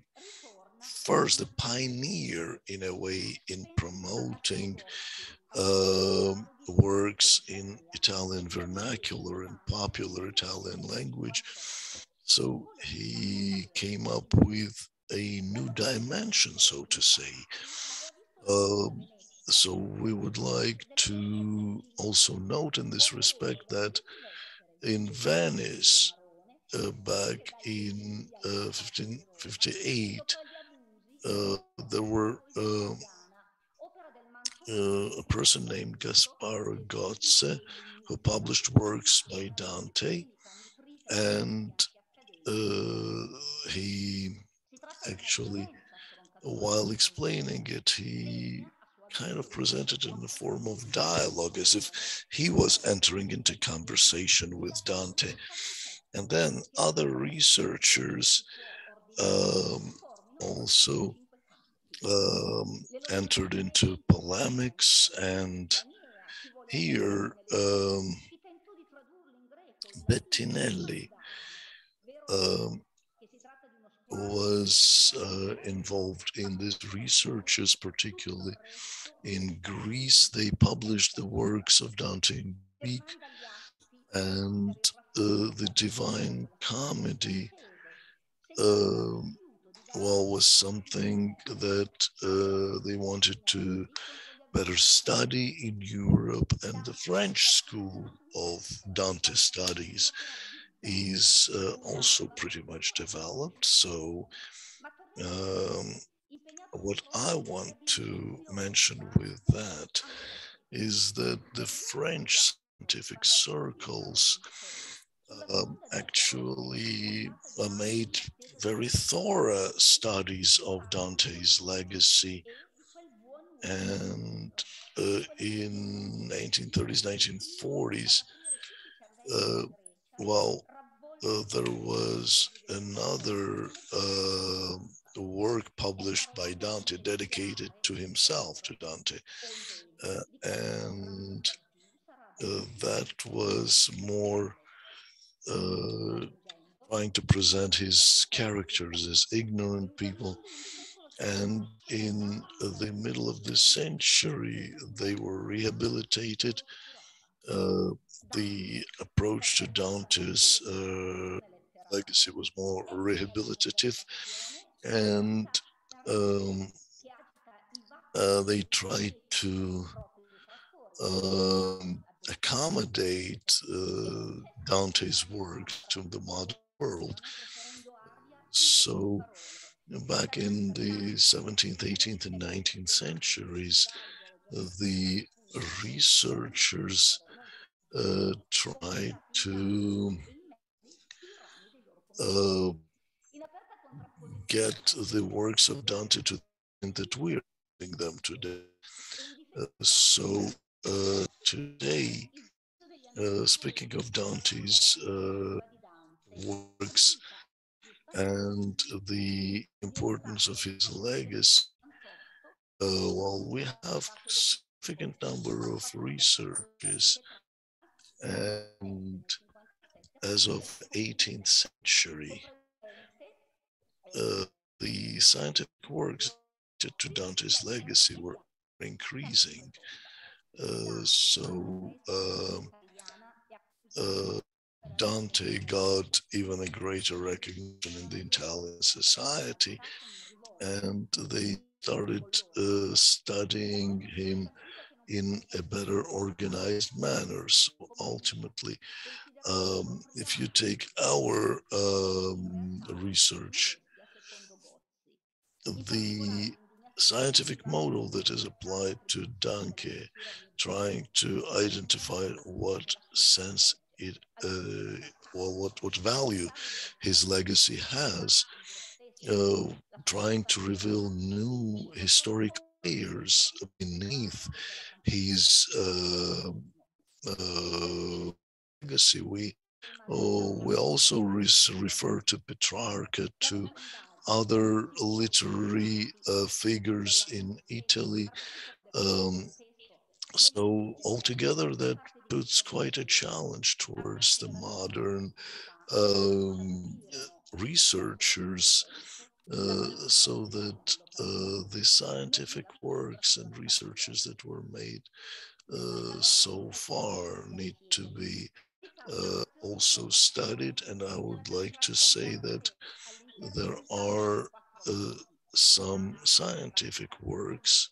first, the pioneer in a way in promoting uh, works in Italian vernacular and popular Italian language. So he came up with a new dimension, so to say. Um, so we would like to also note in this respect that in Venice, uh, back in uh, 1558, uh, there were um, uh, a person named Gasparo Gozzi who published works by Dante, and uh, he actually, while explaining it, he kind of presented in the form of dialogue as if he was entering into conversation with Dante. And then other researchers um, also um, entered into polemics, and here um, Bettinelli um, was uh, involved in these researches, particularly in Greece. They published the works of Dante and uh, the Divine Comedy um, well was something that uh, they wanted to better study in Europe, and the French school of Dante studies is uh, also pretty much developed. So, um, what I want to mention with that is that the French scientific circles um, actually uh, made very thorough studies of Dante's legacy. And uh, in 1930s, 1940s, uh, well, uh, there was another uh, work published by Dante dedicated to himself, to Dante. Uh, and that was more uh, trying to present his characters as ignorant people. And in the middle of the century, they were rehabilitated. Uh, the approach to Dante's uh, legacy was more rehabilitative, and um, uh, they tried to um, accommodate uh, Dante's work to the modern world. So, back in the 17th, 18th, and 19th centuries, the researchers uh, tried to uh, get the works of Dante to that we're them today. Uh, so uh, today, uh, speaking of Dante's uh, works and the importance of his legacy, uh, we have significant number of researchers and as of 18th century, uh, the scientific works to Dante's legacy were increasing. Uh, so um, uh, Dante got even a greater recognition in the Italian society, and they started uh, studying him in a better organized manner. So ultimately, um, if you take our um, research, the scientific model that is applied to Dante, trying to identify what sense it uh, or what, what value his legacy has, uh, trying to reveal new historic layers beneath his uh, uh, legacy. We oh, we also refer to Petrarca, to other literary uh, figures in Italy. Um, so altogether, that puts quite a challenge towards the modern um, researchers uh, so that uh, the scientific works and researches that were made uh, so far need to be uh, also studied. And I would like to say that there are uh, some scientific works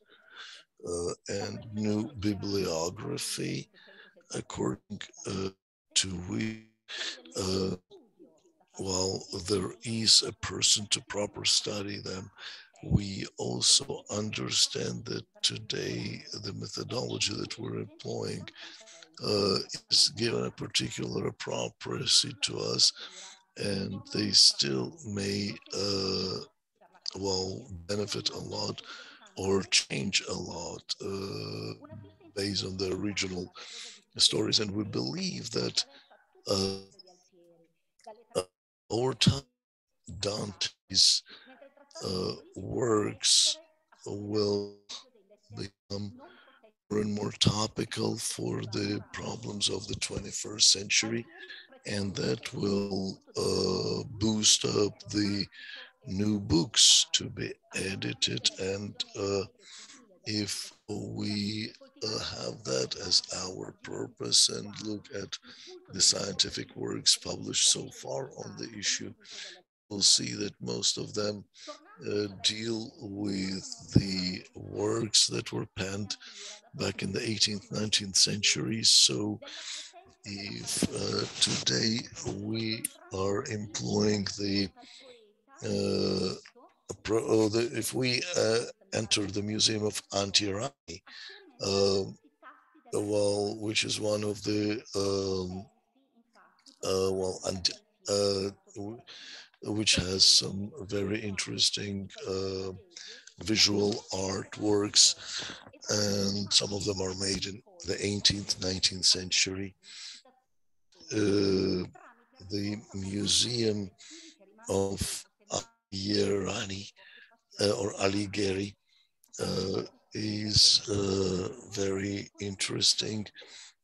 and new bibliography according to which while there is a person to proper study them, we also understand that today the methodology that we're employing uh, is given a particular appropriacy to us, and they still may, uh, well, benefit a lot or change a lot uh, based on the original stories. And we believe that uh, over time, Dante's uh, works will become more and more topical for the problems of the 21st century, and that will uh, boost up the new books to be edited. And uh, if we uh, have that as our purpose and look at the scientific works published so far on the issue, we'll see that most of them uh, deal with the works that were penned back in the 18th, 19th centuries. So if uh, today we are employing the, uh, pro, the if we uh, enter the Museum of Antirani, uh, well, which is one of the um, uh, well, and uh, which has some very interesting uh, visual artworks, and some of them are made in the 18th, 19th century. Uh, the Museum of Alighieri uh, or Alighieri uh, is very interesting.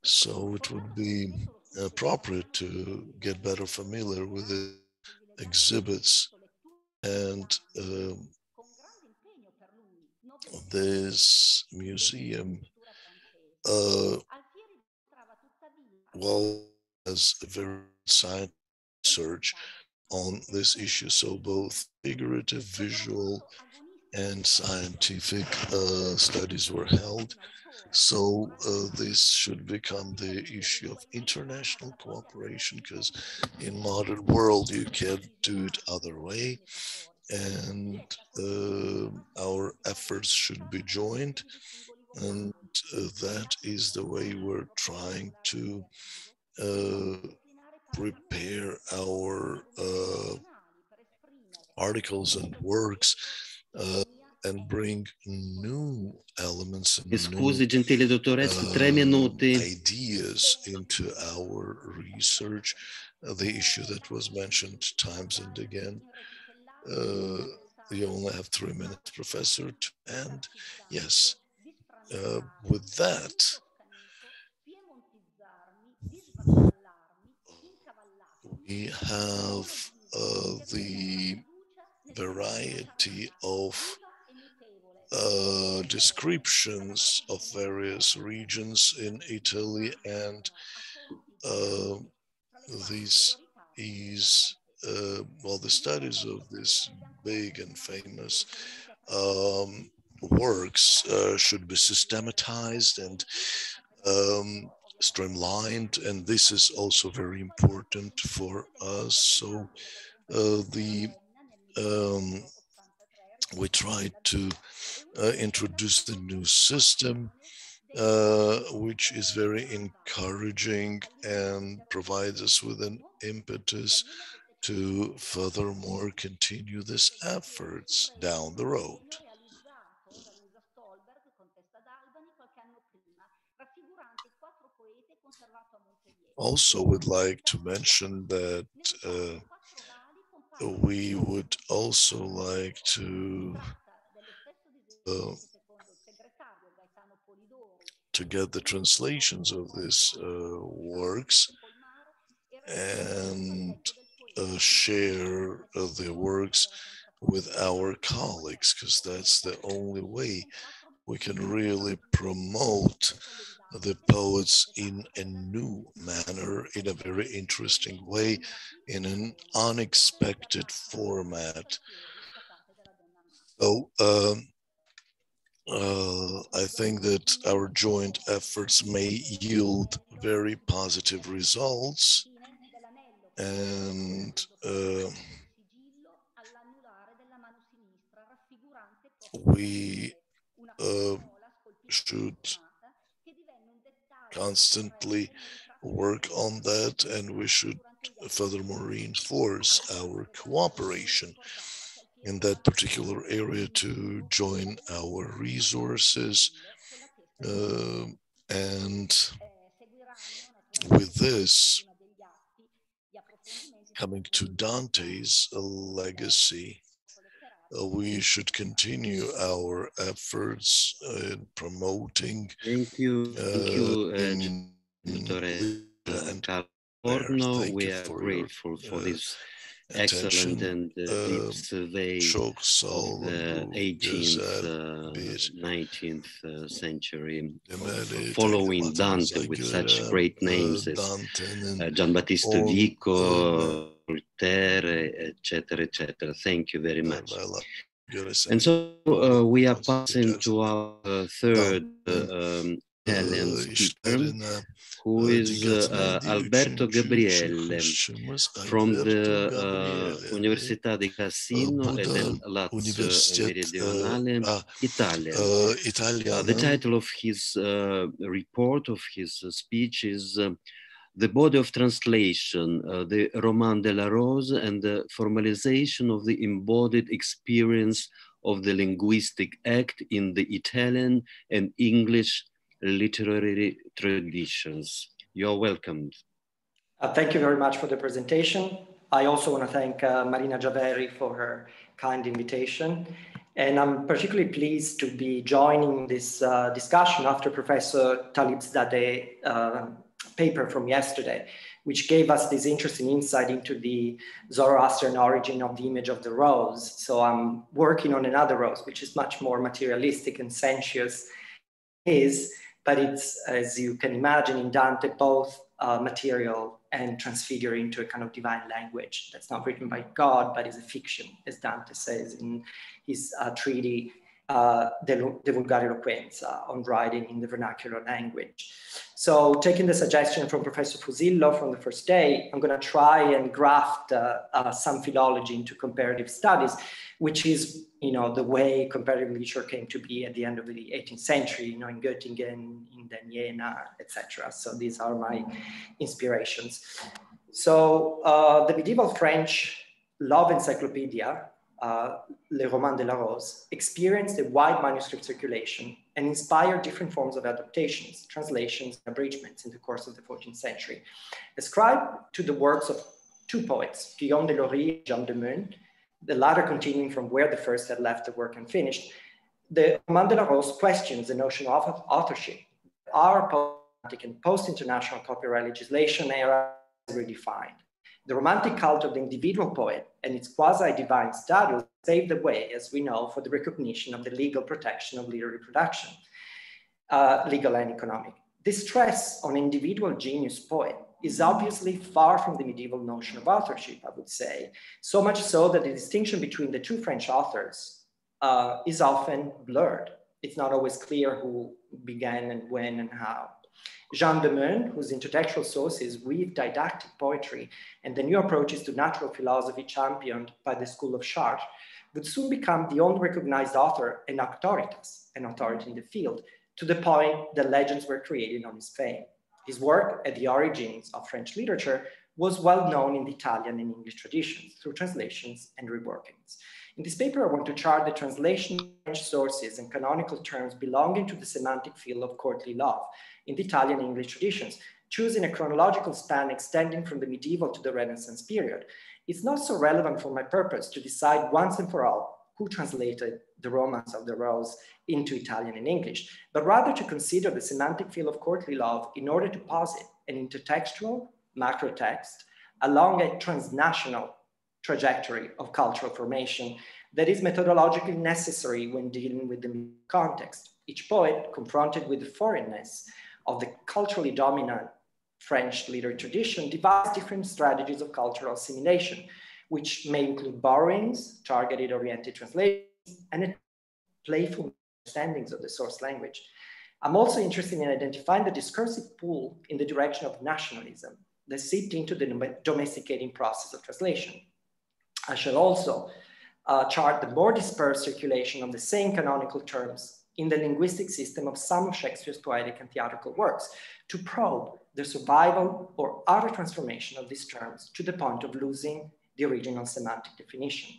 So it would be appropriate to get better familiar with the exhibits and um, this museum uh, well as a very scientific research on this issue. So both figurative visual and scientific uh, studies were held. So uh, this should become the issue of international cooperation because in modern world you can't do it other way. And uh, our efforts should be joined. And uh, that is the way we're trying to uh, prepare our uh, articles and works uh, and bring new elements and scusi, gentile dottoressa, tre uh, minuti. ideas into our research. Uh, the issue that was mentioned times and again. Uh, you only have three minutes, Professor. to- And yes, uh, with that, have uh, the variety of uh, descriptions of various regions in Italy, and uh, this is uh, well, the studies of this big and famous um, works uh, should be systematized and um, streamlined, and this is also very important for us. So uh, the um, we tried to uh, introduce the new system, uh, which is very encouraging and provides us with an impetus to furthermore continue this efforts down the road. Also, would like to mention that uh, we would also like to uh, to get the translations of these uh, works and uh, share uh, the works with our colleagues because that's the only way we can really promote the poets in a new manner, in a very interesting way, in an unexpected format. So um, uh, I think that our joint efforts may yield very positive results. And uh, we uh, should constantly work on that and we should furthermore reinforce our cooperation in that particular area to join our resources uh, and with this coming to dante's legacy uh, we should continue our efforts in promoting Thank you. Thank uh, you, uh, in and Carlo Thank We you are for your, grateful for uh, this excellent and uh, deep Um, survey of the 18th, uh, 19th uh, century, demeli following Dante with such great names as uh, Giambattista on, Vico, uh, Voltaire, etc., etc. Thank you very much. And so uh, we are passing to our uh, third uh, um, Italian speaker, who is uh, Alberto Gabriele from the uh, Università di Cassino e del Lazio Meridionale, Italia. Uh, the title of his uh, report, of his speech is uh, The Body of Translation, uh, the Roman de la Rose and the Formalization of the Embodied Experience of the Linguistic Act in the Italian and English literary traditions. You're welcome. Uh, thank you very much for the presentation. I also want to thank uh, Marina Giaveri for her kind invitation. And I'm particularly pleased to be joining this uh, discussion after Professor Talibzadeh uh, paper from yesterday, which gave us this interesting insight into the Zoroastrian origin of the image of the rose. So I'm working on another rose, which is much more materialistic and sensuous is but it's, as you can imagine, in Dante, both uh, material and transfigure into a kind of divine language that's not written by God, but is a fiction, as Dante says in his uh, treaty uh, De, De Vulgari Eloquentia on writing in the vernacular language. So taking the suggestion from Professor Fusillo from the first day, I'm going to try and graft uh, uh, some philology into comparative studies, which is, you know, the way comparative literature came to be at the end of the 18th century, you know, in Göttingen, in Jena, etc. So these are my inspirations. So uh, the medieval French love encyclopedia uh, Le Roman de la Rose, experienced a wide manuscript circulation and inspired different forms of adaptations, translations, and abridgments in the course of the 14th century. Ascribed to the works of two poets, Guillaume de Lorris and Jean de Meun, the latter continuing from where the first had left the work unfinished, the Roman de la Rose questions the notion of authorship. Our post and post-international copyright legislation era redefined. The romantic cult of the individual poet and its quasi-divine status paved the way, as we know, for the recognition of the legal protection of literary production, uh, legal and economic. This stress on individual genius poet is obviously far from the medieval notion of authorship, I would say, so much so that the distinction between the two French authors uh, is often blurred. It's not always clear who began and when and how. Jean de Meun, whose intellectual sources weave didactic poetry and the new approaches to natural philosophy championed by the school of Chartres, would soon become the only recognized author and auctoritas, an authority in the field, to the point that legends were created on his fame. His work at the origins of French literature was well known in the Italian and English traditions through translations and reworkings. In this paper, I want to chart the translation of French sources and canonical terms belonging to the semantic field of courtly love in the Italian and English traditions, choosing a chronological span extending from the medieval to the Renaissance period. It's not so relevant for my purpose to decide once and for all who translated the Romance of the Rose into Italian and English, but rather to consider the semantic field of courtly love in order to posit an intertextual macro text along a transnational trajectory of cultural formation that is methodologically necessary when dealing with the context. Each poet, confronted with the foreignness of the culturally dominant French literary tradition, devised different strategies of cultural assimilation, which may include borrowings, targeted oriented translations, and playful understandings of the source language. I'm also interested in identifying the discursive pull in the direction of nationalism that seeped into the domesticating process of translation. I shall also uh, chart the more dispersed circulation of the same canonical terms in the linguistic system of some of Shakespeare's poetic and theatrical works to probe the survival or other transformation of these terms to the point of losing the original semantic definition.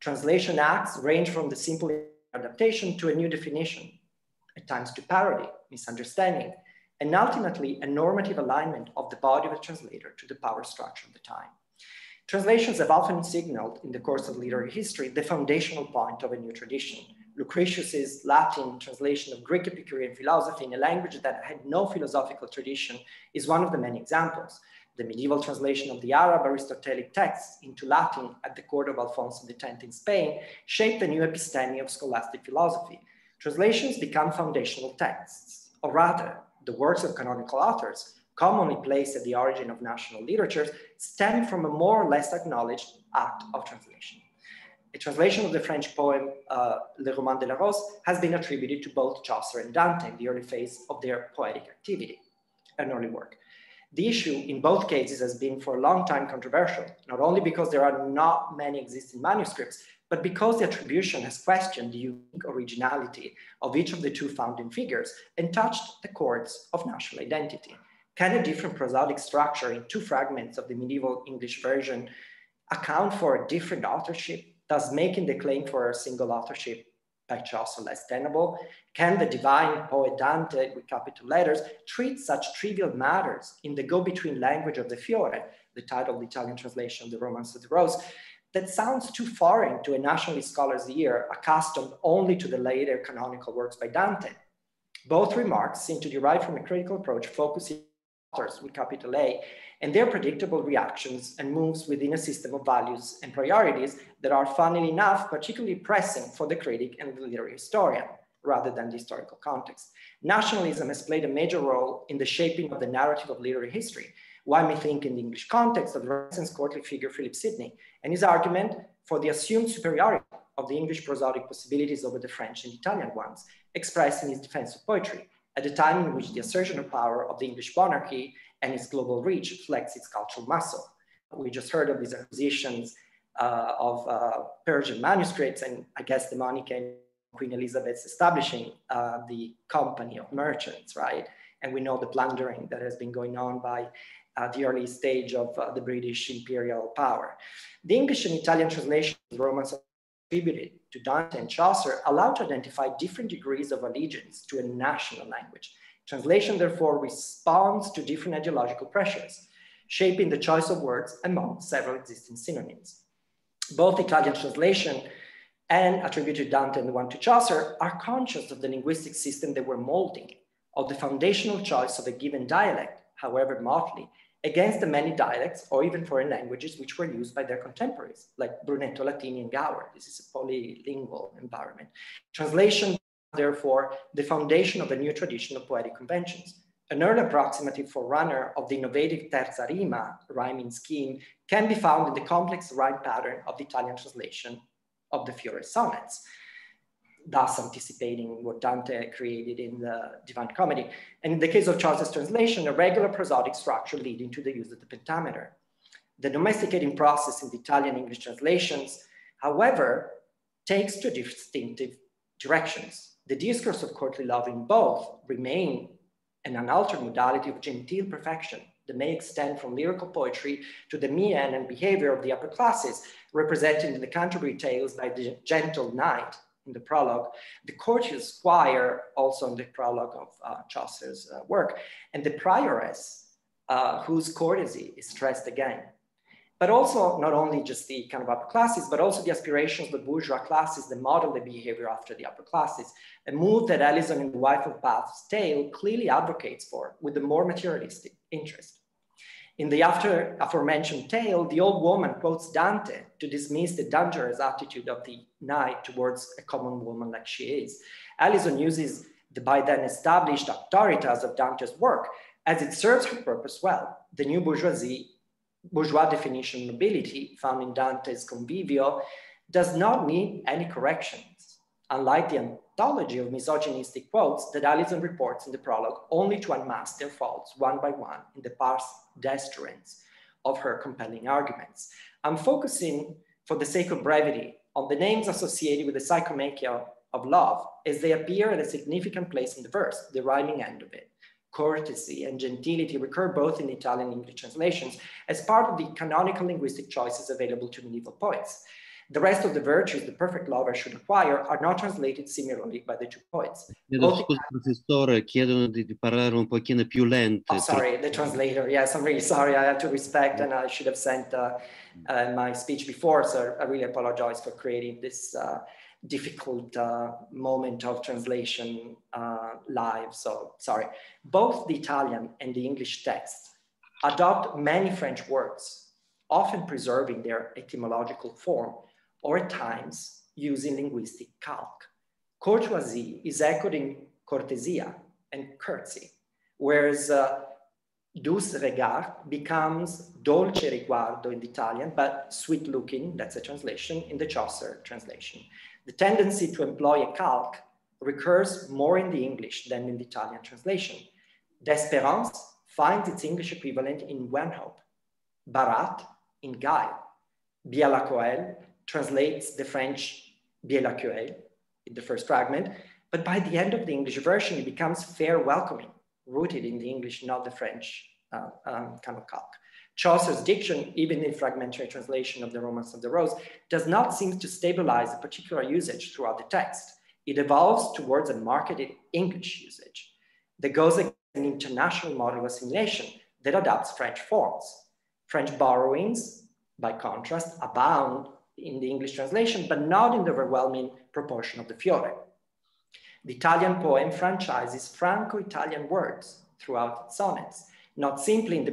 Translation acts range from the simple adaptation to a new definition, at times to parody, misunderstanding, and ultimately a normative alignment of the body of the translator to the power structure of the time. Translations have often signaled in the course of literary history the foundational point of a new tradition. Lucretius's Latin translation of Greek Epicurean philosophy in a language that had no philosophical tradition is one of the many examples. The medieval translation of the Arab Aristotelic texts into Latin at the court of Alfonso X in Spain shaped the new episteme of scholastic philosophy. Translations become foundational texts, or rather, the works of canonical authors commonly placed at the origin of national literatures, stem from a more or less acknowledged act of translation. A translation of the French poem uh, Le Roman de la Rose has been attributed to both Chaucer and Dante in the early phase of their poetic activity, an early work. The issue in both cases has been for a long time controversial, not only because there are not many existing manuscripts, but because the attribution has questioned the unique originality of each of the two founding figures and touched the chords of national identity. Can a different prosodic structure in two fragments of the medieval English version account for a different authorship, thus making the claim for a single authorship by Chaucer less tenable? Can the divine poet Dante, with capital letters, treat such trivial matters in the go-between language of the Fiore, the title of the Italian translation of the Romance of the Rose, that sounds too foreign to a nationalist scholar's ear accustomed only to the later canonical works by Dante? Both remarks seem to derive from a critical approach focusing authors with capital A and their predictable reactions and moves within a system of values and priorities that are, funnily enough, particularly pressing for the critic and the literary historian, rather than the historical context. Nationalism has played a major role in the shaping of the narrative of literary history. One may think in the English context of the Renaissance courtly figure Philip Sidney and his argument for the assumed superiority of the English prosodic possibilities over the French and Italian ones, expressed in his defense of poetry, at a time in which the assertion of power of the English monarchy and its global reach flex its cultural muscle. We just heard of these acquisitions uh, of uh, Persian manuscripts, and I guess the money came Queen Elizabeth's establishing uh, the company of merchants, right? And we know the plundering that has been going on by uh, the early stage of uh, the British imperial power. The English and Italian translations of Romance attributed to Dante and Chaucer allow to identify different degrees of allegiance to a national language Translation, therefore, responds to different ideological pressures, shaping the choice of words among several existing synonyms. Both Italian translation and attributed Dante and the one to Chaucer are conscious of the linguistic system they were molding, of the foundational choice of a given dialect, however motley, against the many dialects or even foreign languages which were used by their contemporaries, like Brunetto Latini and Gower. This is a polylingual environment. Translation therefore, the foundation of a new tradition of poetic conventions. An early approximative forerunner of the innovative terza rima rhyming scheme can be found in the complex rhyme pattern of the Italian translation of the Fiore sonnets, thus anticipating what Dante created in the Divine Comedy. And in the case of Chaucer's translation, a regular prosodic structure leading to the use of the pentameter. The domesticating process in the Italian English translations, however, takes two distinctive directions the discourse of courtly love in both remain an unaltered modality of genteel perfection that may extend from lyrical poetry to the mien and behavior of the upper classes, represented in the Canterbury Tales by the gentle knight in the prologue, the courteous squire, also in the prologue of uh, Chaucer's uh, work, and the prioress, uh, whose courtesy is stressed again but also not only just the kind of upper classes, but also the aspirations the bourgeois classes that model the behavior after the upper classes, a move that Alyson in The Wife of Bath's tale clearly advocates for with a more materialistic interest. In the after aforementioned tale, the old woman quotes Dante to dismiss the dangerous attitude of the knight towards a common woman like she is. Alyson uses the by then established auctoritas of Dante's work as it serves her purpose well. The new bourgeoisie bourgeois definition of nobility found in Dante's Convivio does not need any corrections, unlike the anthology of misogynistic quotes that Alyson reports in the prologue, only to unmask their faults one by one in the pars destruens of her compelling arguments. I'm focusing, for the sake of brevity, on the names associated with the psychomachia of love as they appear at a significant place in the verse, the rhyming end of it courtesy and gentility recur both in Italian and English translations as part of the canonical linguistic choices available to medieval poets. The rest of the virtues the perfect lover should acquire are not translated similarly by the two poets. Chiedo scusa, professore, chiedono di, di, parlare un pochino più lento. Oh, sorry, the translator. Yes, I'm really sorry. I have to respect and I should have sent uh, uh, my speech before, so I really apologize for creating this uh, difficult uh, moment of translation uh, live, so sorry. Both the Italian and the English text adopt many French words, often preserving their etymological form, or at times using linguistic calque. Courtoisie is echoed in cortesia and curtsy, whereas uh, dus regard becomes dolce riguardo in the Italian, but sweet looking, that's a translation, in the Chaucer translation. The tendency to employ a calque recurs more in the English than in the Italian translation. D'Espérance finds its English equivalent in Wenhope, Barat in Guile. Bielacoel translates the French Bielacuel in the first fragment, but by the end of the English version, it becomes fair welcoming, rooted in the English, not the French uh, um, kind of calque. Chaucer's diction, even in fragmentary translation of the Romance of the Rose, does not seem to stabilize a particular usage throughout the text. It evolves towards a marketed English usage that goes against an international model of assimilation that adopts French forms. French borrowings, by contrast, abound in the English translation, but not in the overwhelming proportion of the Fiore. The Italian poem franchises Franco-Italian words throughout its sonnets, not simply in the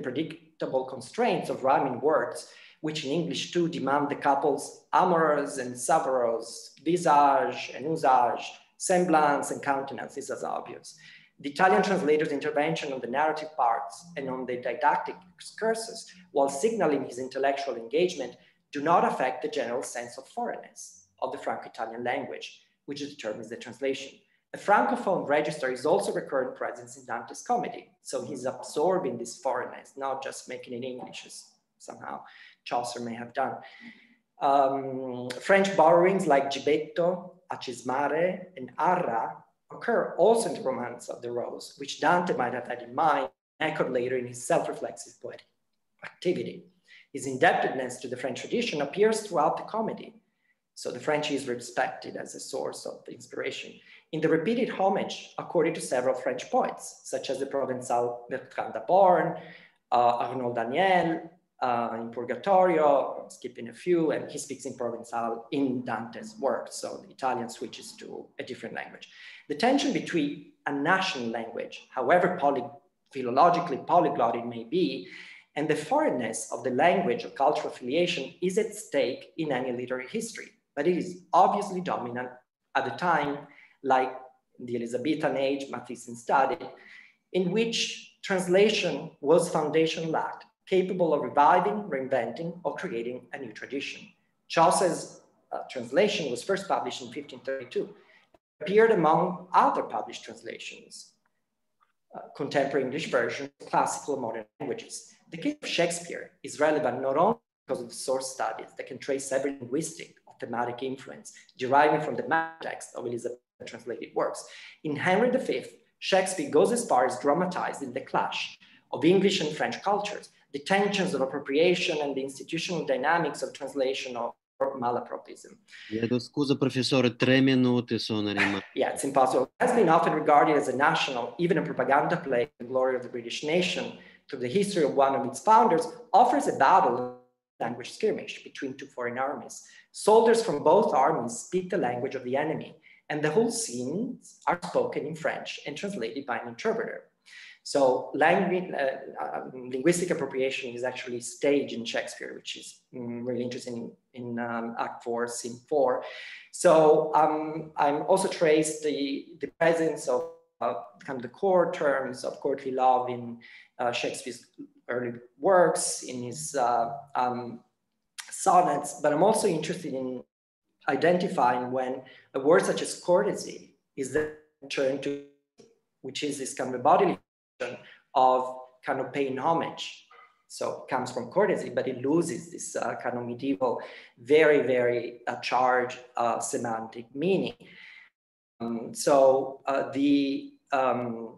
predictable constraints of rhyming words, which in English too demand the couples amorous and savourous, visage and usage, semblance and countenance is as obvious. The Italian translator's intervention on the narrative parts and on the didactic excursus, while signaling his intellectual engagement, do not affect the general sense of foreignness of the Franco-Italian language, which determines the translation. A francophone register is also a recurrent presence in Dante's comedy. So he's absorbing this foreignness, not just making it English as somehow Chaucer may have done. Um, French borrowings like Gibetto, Acismare, and Arra occur also in the Romance of the Rose, which Dante might have had in mind, echoed later in his self-reflexive poetic activity. His indebtedness to the French tradition appears throughout the comedy. So the French is respected as a source of inspiration in the repeated homage according to several French poets, such as the Provençal Bertran de Born, uh, Arnaut Daniel, uh, in Purgatorio, skipping a few, and he speaks in Provençal in Dante's work, so the Italian switches to a different language. The tension between a national language, however poly philologically polyglot it may be, and the foreignness of the language of cultural affiliation is at stake in any literary history, but it is obviously dominant at the time, like the Elizabethan age Matthiessen studied, in which translation was foundational act capable of reviving, reinventing, or creating a new tradition. Chaucer's uh, translation was first published in 1532, appeared among other published translations, uh, contemporary English versions, classical modern languages. The case of Shakespeare is relevant not only because of the source studies that can trace every linguistic or thematic influence deriving from the text of Elizabeth translated works. In Henry V, Shakespeare goes as far as dramatizing the clash of English and French cultures, the tensions of appropriation and the institutional dynamics of translation or malapropism. Chiedo scusa professore, tre minuti sono rimasti. yeah, it's impossible. It has been often regarded as a national, even a propaganda play, the glory of the British nation, through the history of one of its founders, offers a battle language skirmish between two foreign armies. Soldiers from both armies speak the language of the enemy, and the whole scenes are spoken in French and translated by an interpreter. So language, uh, uh, linguistic appropriation is actually staged in Shakespeare, which is mm, really interesting in, um, Act 4, Scene 4. So um, I'm also traced the, the presence of uh, kind of the core terms of courtly love in uh, Shakespeare's early works, in his uh, um, sonnets, but I'm also interested in identifying when a word such as courtesy is then turned to, which is this kind of bodily of kind of paying homage. So it comes from courtesy, but it loses this uh, kind of medieval, very, very uh, charged uh, semantic meaning. Um, so uh, the, um,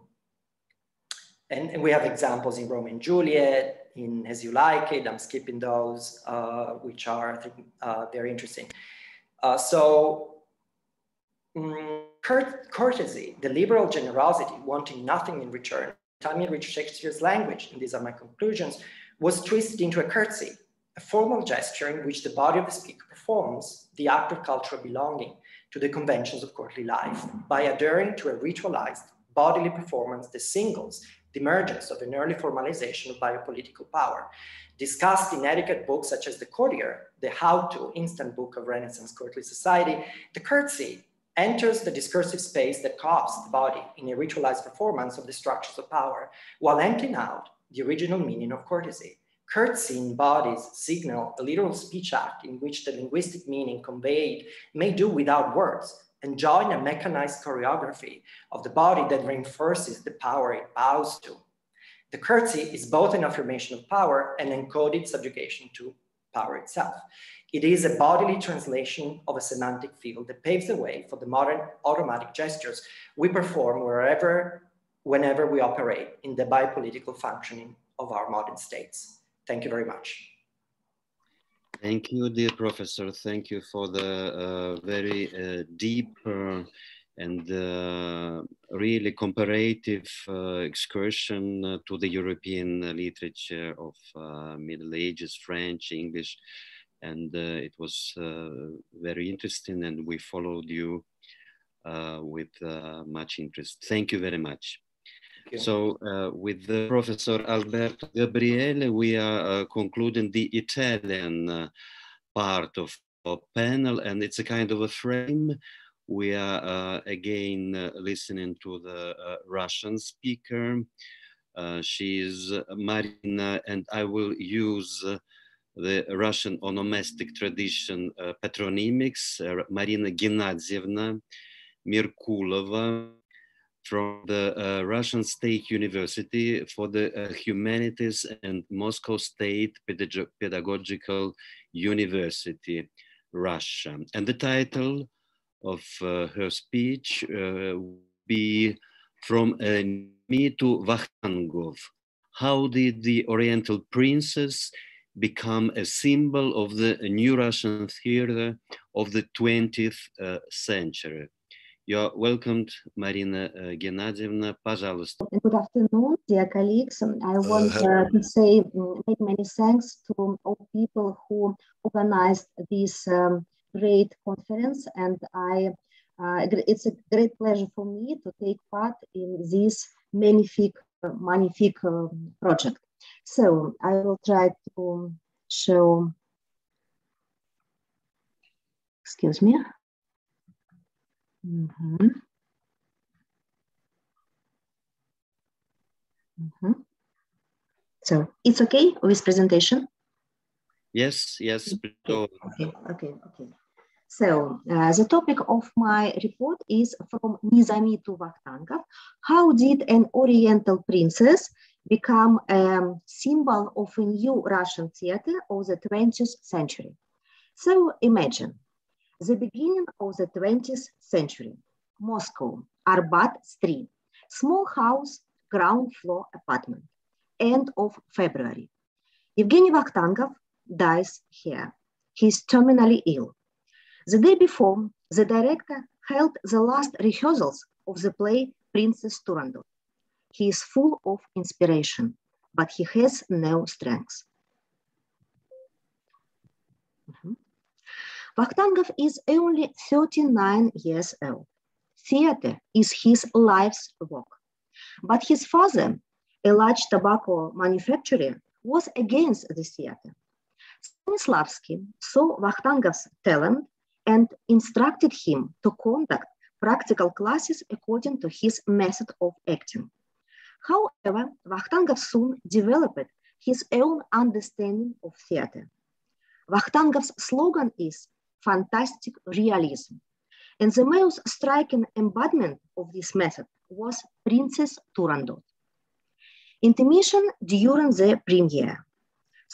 and, and, we have examples in Romeo and Juliet, in As You Like It, I'm skipping those, uh, which are, I think, uh, very interesting. So um, courtesy, the liberal generosity, wanting nothing in return, time in Shakespeare's language, and these are my conclusions, was twisted into a curtsy, a formal gesture in which the body of the speaker performs the act of cultural belonging to the conventions of courtly life by adhering to a ritualized bodily performance that singles emergence of an early formalization of biopolitical power. Discussed in etiquette books such as The Courtier, the how-to instant book of Renaissance courtly society, the curtsy enters the discursive space that carves the body in a ritualized performance of the structures of power, while emptying out the original meaning of courtesy. Courtesy embodies, signal, a literal speech act in which the linguistic meaning conveyed may do without words, and join a mechanized choreography of the body that reinforces the power it bows to. The courtesy is both an affirmation of power and encoded subjugation to power itself. It is a bodily translation of a semantic field that paves the way for the modern automatic gestures we perform wherever, whenever we operate in the biopolitical functioning of our modern states. Thank you very much. Thank you, dear professor. Thank you for the uh, very uh, deep uh, and uh, really comparative uh, excursion uh, to the European literature of Middle Ages, French, English, and it was very interesting and we followed you with much interest. Thank you very much. So uh, with the Professor Alberto Gabriele, we are uh, concluding the Italian uh, part of our panel and it's a kind of a frame. We are uh, again uh, listening to the uh, Russian speaker. she is Marina and I will use the Russian onomastic tradition patronymics, Marina Gennadyevna Merkulova, from the uh, Russian State University for the uh, Humanities and Moscow State Pedag Pedagogical University, Russia. And the title of uh, her speech uh, be From Me to Vakhtangov. How did the Oriental princess become a symbol of the new Russian theater of the 20th uh, century? You're welcomed, Marina uh, Gennadyevna. Пожалуйста. Good afternoon, dear colleagues. I want uh, to say mm, many, many thanks to all people who organized this um, great conference. And I, uh, it's a great pleasure for me to take part in this magnifique, magnifique um, project. So I will try to show, excuse me. Mm -hmm. Mm -hmm. So it's okay with presentation? Yes, yes. Okay, okay, okay. So uh, the topic of my report is from Nizami to Vakhtangov. How did an Oriental princess become a symbol of a new Russian theater of the 20th century? So imagine the beginning of the 20th century, Moscow, Arbat Street, small house, ground floor apartment, end of February. Evgeny Vakhtangov dies here. He's terminally ill. The day before, the director held the last rehearsals of the play Princess Turandot. He is full of inspiration, but he has no strength. Mm -hmm. Vakhtangov is only 39 years old. Theater is his life's work. But his father, a large tobacco manufacturer, was against the theater. Stanislavski saw Vakhtangov's talent and instructed him to conduct practical classes according to his method of acting. However, Vakhtangov soon developed his own understanding of theater. Vakhtangov's slogan is fantastic realism. And the most striking embodiment of this method was Princess Turandot. Intermission during the premiere.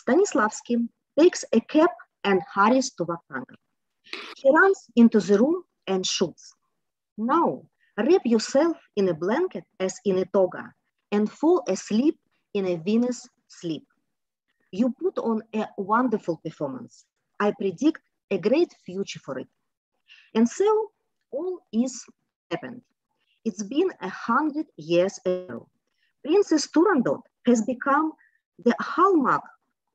Stanislavski takes a cap and hurries to Vakhtangov. He runs into the room and shoots. Now, wrap yourself in a blanket as in a toga and fall asleep in a Venus sleep. You put on a wonderful performance. I predict a great future for it. And so all is happened. It's been a hundred years ago. Princess Turandot has become the hallmark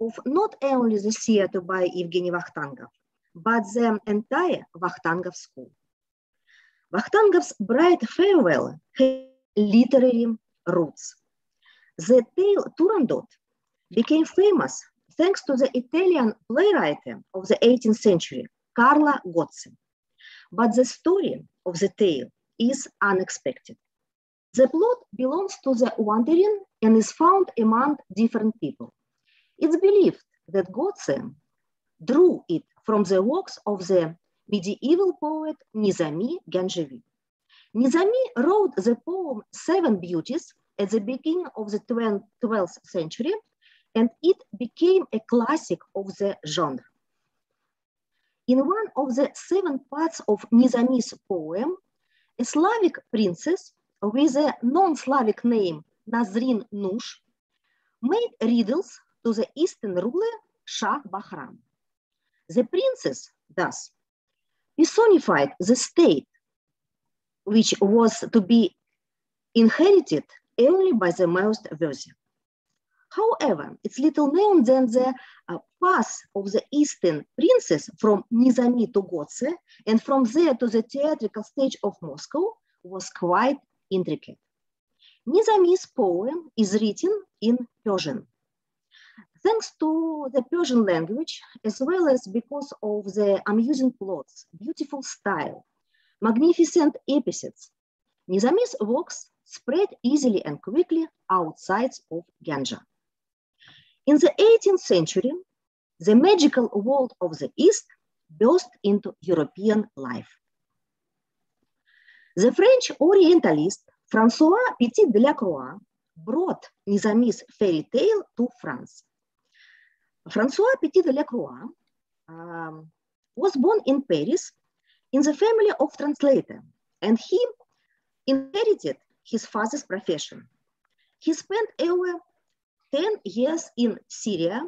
of not only the theater by Evgeny Vakhtangov, but the entire Vakhtangov school. Vakhtangov's bright farewell had literary roots. The tale Turandot became famous thanks to the Italian playwright of the 18th century, Carlo Gozzi. But the story of the tale is unexpected. The plot belongs to the wandering and is found among different people. It's believed that Gozzi drew it from the works of the medieval poet Nizami Ganjavi. Nizami wrote the poem Seven Beauties at the beginning of the 12th century, and it became a classic of the genre. In one of the seven parts of Nizami's poem, a Slavic princess with a non-Slavic name Nasrin Nush made riddles to the eastern ruler Shah Bahram. The princess thus personified the state which was to be inherited only by the most worthy. However, it's little known that the uh, path of the Eastern princess from Nizami to Gozzi and from there to the theatrical stage of Moscow was quite intricate. Nizami's poem is written in Persian. Thanks to the Persian language, as well as because of the amusing plots, beautiful style, magnificent epithets, Nizami's works spread easily and quickly outside of Ganja. In the 18th century, the magical world of the East burst into European life. The French Orientalist François Petit de la Croix brought Nizami's fairy tale to France. François Petit de la Croix um, was born in Paris in the family of translator, and he inherited his father's profession. He spent over 10 years in Syria,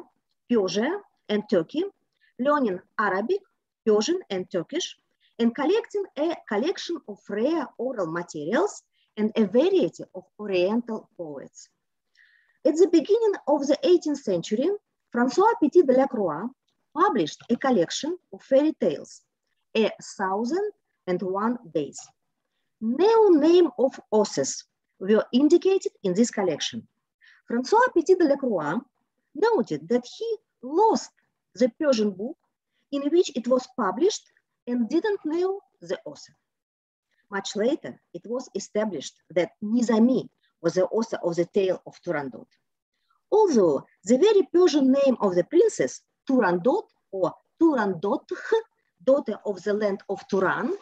Persia, and Turkey, learning Arabic, Persian, and Turkish, and collecting a collection of rare oral materials and a variety of Oriental poets. At the beginning of the 18th century, François Petit de la Croix published a collection of fairy tales, A Thousand and One Days. No name of authors were indicated in this collection. Francois Petit de la Croix noted that he lost the Persian book in which it was published and didn't know the author. Much later, it was established that Nizami was the author of the tale of Turandot. Although the very Persian name of the princess, Turandot or Turandot, daughter of the land of Turan,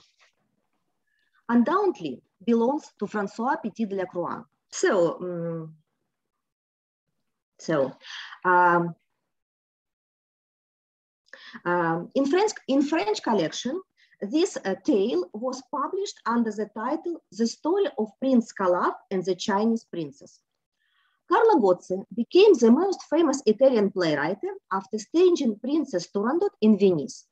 undoubtedly belongs to Francois Petit de la Croix. So, um, so um, um, in French in French collection, this uh, tale was published under the title "The Story of Prince Calaf and the Chinese Princess." Carlo Gozzi became the most famous Italian playwright after staging Princess Turandot in Venice.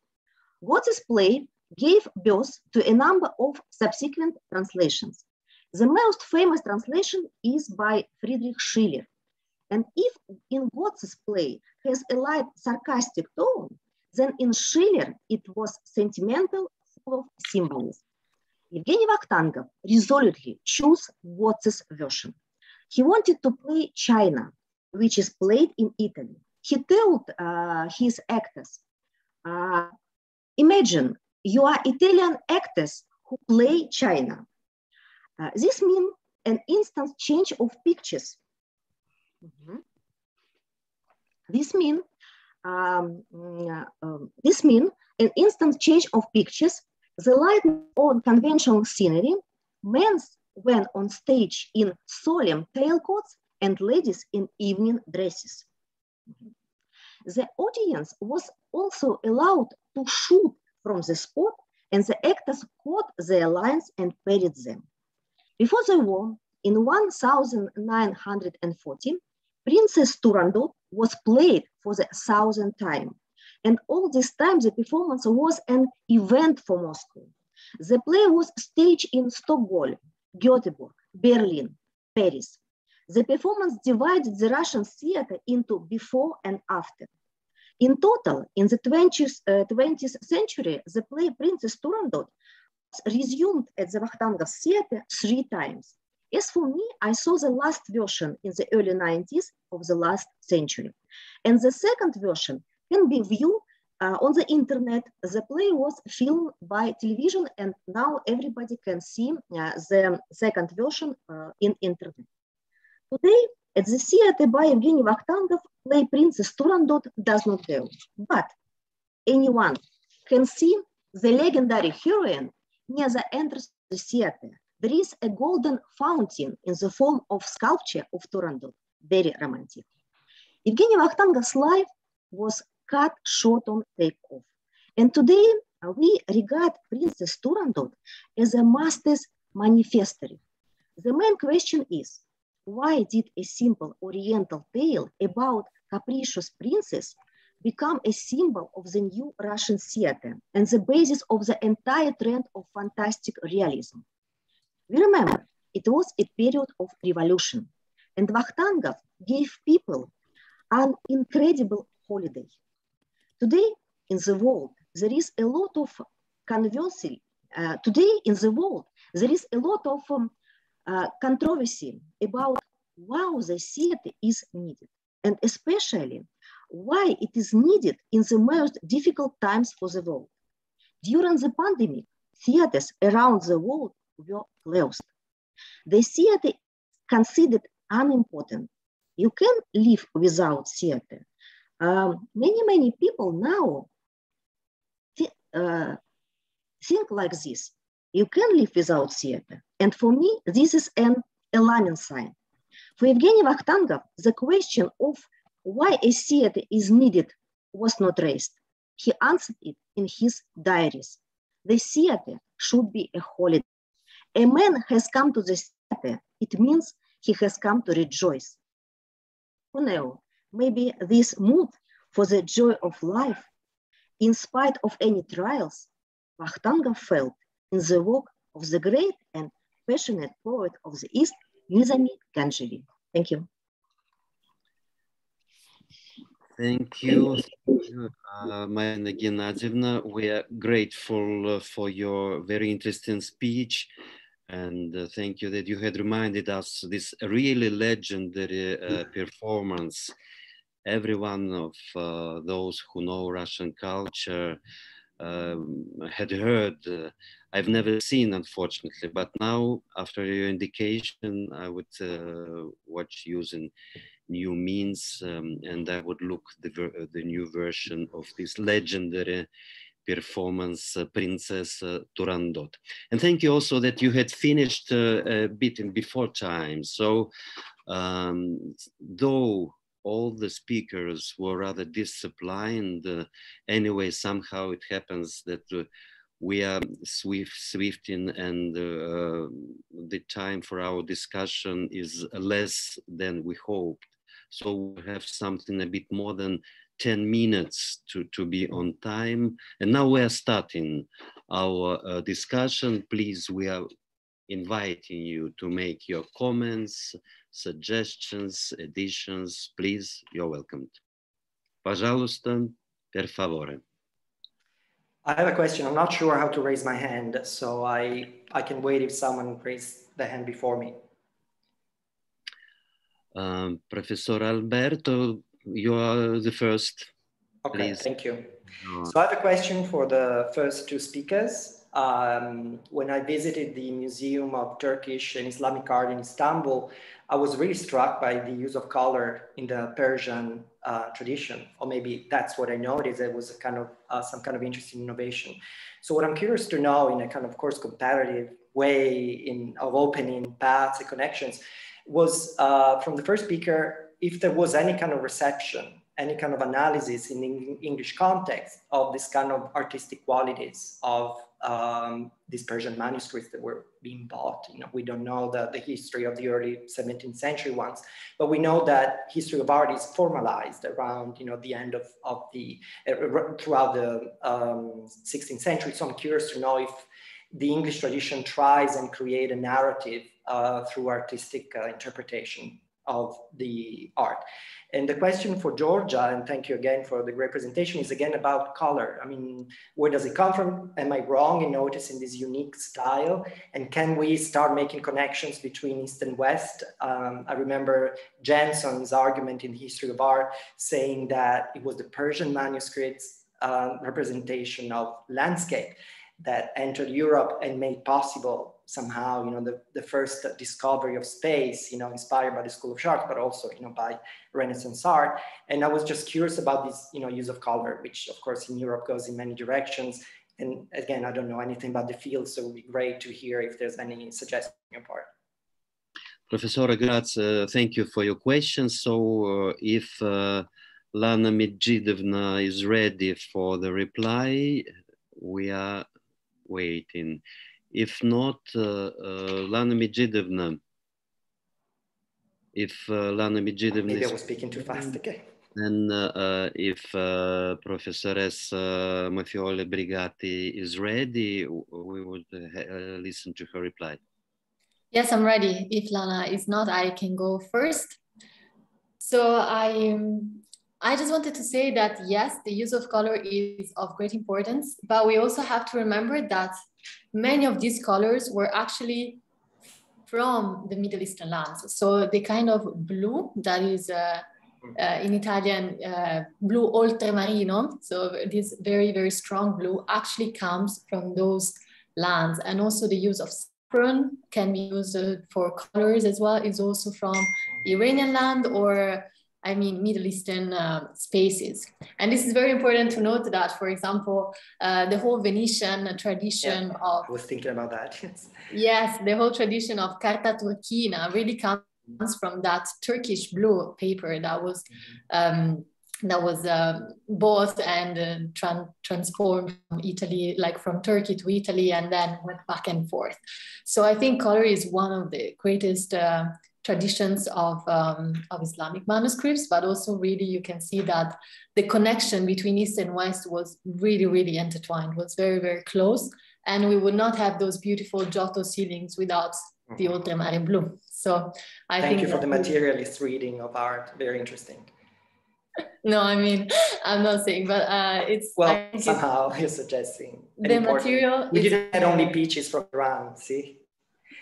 Gozzi's play gave birth to a number of subsequent translations. The most famous translation is by Friedrich Schiller, and if in Gozzi's play has a light sarcastic tone, then in Schiller it was sentimental, full of symbolism. Evgeny Vakhtangov resolutely chose Gozzi's version. He wanted to play China, which is played in Italy. He told uh, his actors, uh, imagine you are Italian actors who play China. Uh, this means an instant change of pictures This mean um, um, this mean an instant change of pictures. The light on conventional scenery, men went on stage in solemn tailcoats and ladies in evening dresses. The audience was also allowed to shoot from the spot and the actors caught their lines and parried them. Before the war, in 1940, Princess Turandot was played for the thousandth time. And all this time, the performance was an event for Moscow. The play was staged in Stockholm, Göteborg, Berlin, Paris. The performance divided the Russian theater into before and after. In total, in the 20th, uh, 20th century, the play Princess Turandot was resumed at the Vakhtangov Theater three times. As for me, I saw the last version in the early 90s of the last century. And the second version can be viewed uh, on the internet. The play was filmed by television and now everybody can see uh, the second version uh, in internet. Today, at the theater by Evgeny Vakhtangov, play Princess Turandot does not go, but anyone can see the legendary heroine near the entrance of the theater. There is a golden fountain in the form of sculpture of Turandot, very romantic. Evgeny Vakhtangov's life was cut short on takeoff. And today we regard Princess Turandot as a master's manifestory. The main question is, why did a simple oriental tale about capricious princess become a symbol of the new Russian theater and the basis of the entire trend of fantastic realism? We remember it was a period of revolution and Vakhtangov gave people an incredible holiday. Today in the world, there is a lot of controversy. Uh, today in the world, there is a lot of um, uh, controversy about why the theater is needed, and especially why it is needed in the most difficult times for the world. During the pandemic, theaters around the world were closed. The theater considered unimportant. You can live without theater. Um, many, many people now th uh, think like this. You can live without theater. And for me, this is an alarming sign. For Evgeny Vakhtangov, the question of why a theater is needed was not raised. He answered it in his diaries. The theater should be a holiday. A man has come to the steppe. it means he has come to rejoice. Who knows? Maybe this mood for the joy of life, in spite of any trials, Vakhtangov felt in the work of the great and passionate poet of the East, Nizami Ganjavi. Thank you. Thank you, uh, Marina. We are grateful uh, for your very interesting speech. And uh, thank you that you had reminded us this really legendary uh, performance. Every one of uh, those who know Russian culture um, had heard. Uh, I've never seen, unfortunately, but now after your indication, I would uh, watch using new means um, and I would look the, the new version of this legendary performance uh, Princess uh, Turandot. And thank you also that you had finished uh, a bit in before time. So um, though all the speakers were rather disciplined, uh, anyway, somehow it happens that uh, we are swift, swifting and uh, the time for our discussion is less than we hoped. So we have something a bit more than 10 minutes to, to be on time. And now we are starting our uh, discussion. Please, we are inviting you to make your comments, suggestions, additions. Please, you're welcome. Пожалуйста, per favore. I have a question. I'm not sure how to raise my hand, so I, I can wait if someone raises the hand before me. Um, Professor Alberto, you are the first. Okay, please. thank you. So I have a question for the first two speakers. Um, when I visited the Museum of Turkish and Islamic Art in Istanbul, I was really struck by the use of color in the Persian uh, tradition, or maybe that's what I noticed. It was a kind of uh, some kind of interesting innovation. So what I'm curious to know, in a kind of, of course, comparative way, in of opening paths and connections, was uh, from the first speaker if there was any kind of reception, any kind of analysis in English context of this kind of artistic qualities of um, these Persian manuscripts that were being bought. You know, we don't know the, the history of the early 17th century ones, but we know that history of art is formalized around, you know, the end of, of the, uh, throughout the um, 16th century. So I'm curious to know if the English tradition tries and create a narrative uh, through artistic uh, interpretation of the art. And the question for Giorgia, and thank you again for the great presentation, is again about color. I mean, where does it come from? Am I wrong in noticing this unique style? And can we start making connections between East and West? Um, I remember Janson's argument in the history of art saying that it was the Persian manuscripts uh, representation of landscape that entered Europe and made possible somehow, you know, the, the first discovery of space, you know, inspired by the School of Chartres, but also, you know, by Renaissance art. And I was just curious about this, you know, use of color, which of course in Europe goes in many directions. And again, I don't know anything about the field, so it would be great to hear if there's any suggestion on your part. Professor Graz, uh, thank you for your question. So uh, if uh, Lana Medjidovna is ready for the reply, we are waiting. If not, uh, uh, Lana Medjidovna, if uh, Lana Medjidovna Maybe is I was speaking too fast, okay. and uh, if uh, Professoress uh, Maffioli Brigatti is ready, we would uh, listen to her reply. Yes, I'm ready. If Lana is not, I can go first. So I, um, I just wanted to say that yes, the use of color is of great importance, but we also have to remember that many of these colors were actually from the Middle Eastern lands. So the kind of blue that is uh, uh, in Italian, uh, blue oltremarino, so this very, very strong blue actually comes from those lands. And also the use of saffron can be used uh, for colors as well, is also from Iranian land or I mean, Middle Eastern uh, spaces. And this is very important to note that, for example, uh, the whole Venetian tradition Yeah, of I was thinking about that. Yes. Yes, the whole tradition of carta turchina really comes from that Turkish blue paper that was um, that was uh, bought and uh, tran- transformed from Italy, like from Turkey to Italy, and then went back and forth. So I think color is one of the greatest uh, traditions of, um, of Islamic manuscripts, but also really you can see that the connection between East and West was really, really intertwined, was very, very close. And we would not have those beautiful Giotto ceilings without the ultramarine blue. So I Thank think you for the materialist reading of art. Very interesting. No, I mean, I'm not saying, but uh, it's Well, think it's- somehow you're suggesting. the important- material We didn't get only peaches from Iran, see?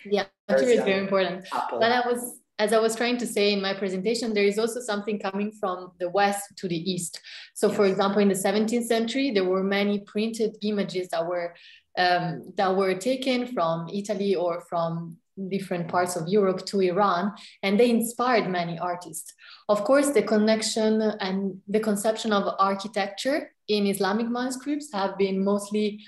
yeah, Material is very important. Apple. But I was, as I was trying to say in my presentation, there is also something coming from the west to the east. So, for example, in the 17th century, there were many printed images that were um, that were taken from Italy or from different parts of Europe to Iran, and they inspired many artists. Of course, the connection and the conception of architecture in Islamic manuscripts have been mostly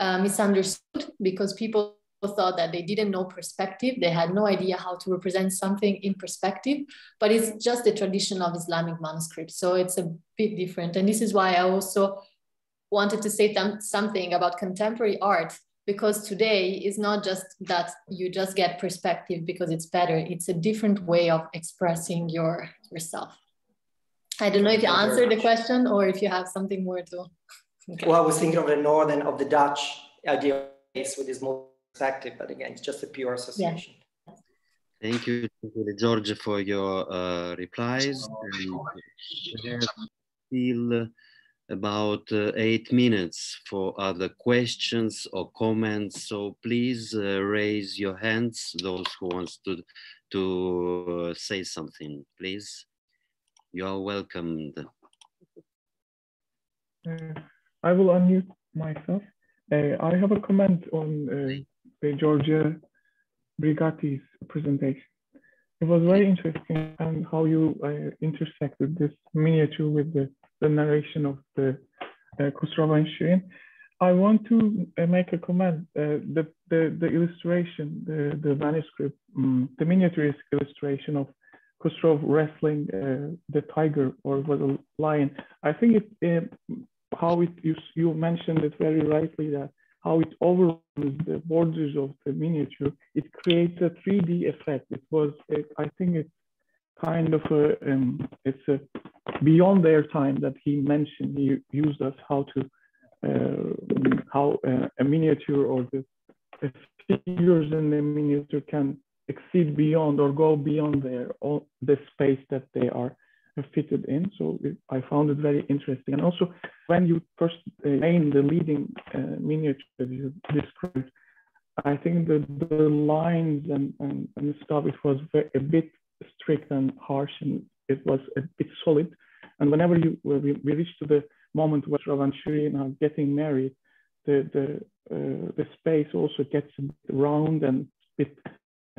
uh, misunderstood because people thought that they didn't know perspective. They had no idea how to represent something in perspective, but it's just the tradition of Islamic manuscripts. So it's a bit different. And this is why I also wanted to say something about contemporary art because today is not just that you just get perspective because it's better. It's a different way of expressing your yourself. I don't know if you answered the question or if you have something more to. Okay. Well, I was thinking of the northern, of the Dutch idea with this more perspective, but again, it's just a pure association. Thank you, George, for your uh, replies. And we have still about uh, eight minutes for other questions or comments. So please uh, raise your hands, those who wants to, to uh, say something, please. You are welcomed. Uh, I will unmute myself. Uh, I have a comment on Giorgia Brigatti's presentation. It was very interesting and how you uh, intersected this miniature with the, the narration of the uh, Khosrow and Shirin. I want to uh, make a comment. Uh, the, the, the illustration, the, the manuscript, um, the miniature illustration of Khosrow wrestling uh, the tiger or was a lion. I think it, uh, how it you, you mentioned it very rightly that how it overruns the borders of the miniature, it creates a 3D effect. It was, it, I think it's kind of a, um, it's a beyond their time that he mentioned, he used us how to, uh, how uh, a miniature or the, the figures in the miniature can exceed beyond or go beyond their, all, the space that they are fitted in. So it, I found it very interesting. And also when you first uh, named the leading uh, miniature you described, I think the, the lines and, and, and stuff, it was very, a bit strict and harsh and it was a bit solid. And whenever you we, we reached to the moment where Rav and Shirin are getting married, the the uh, the space also gets round and.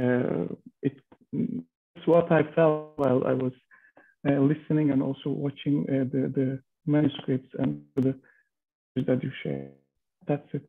Uh, it, it's what I felt while I was listening and also watching uh, the the manuscripts and the that you share. That's it.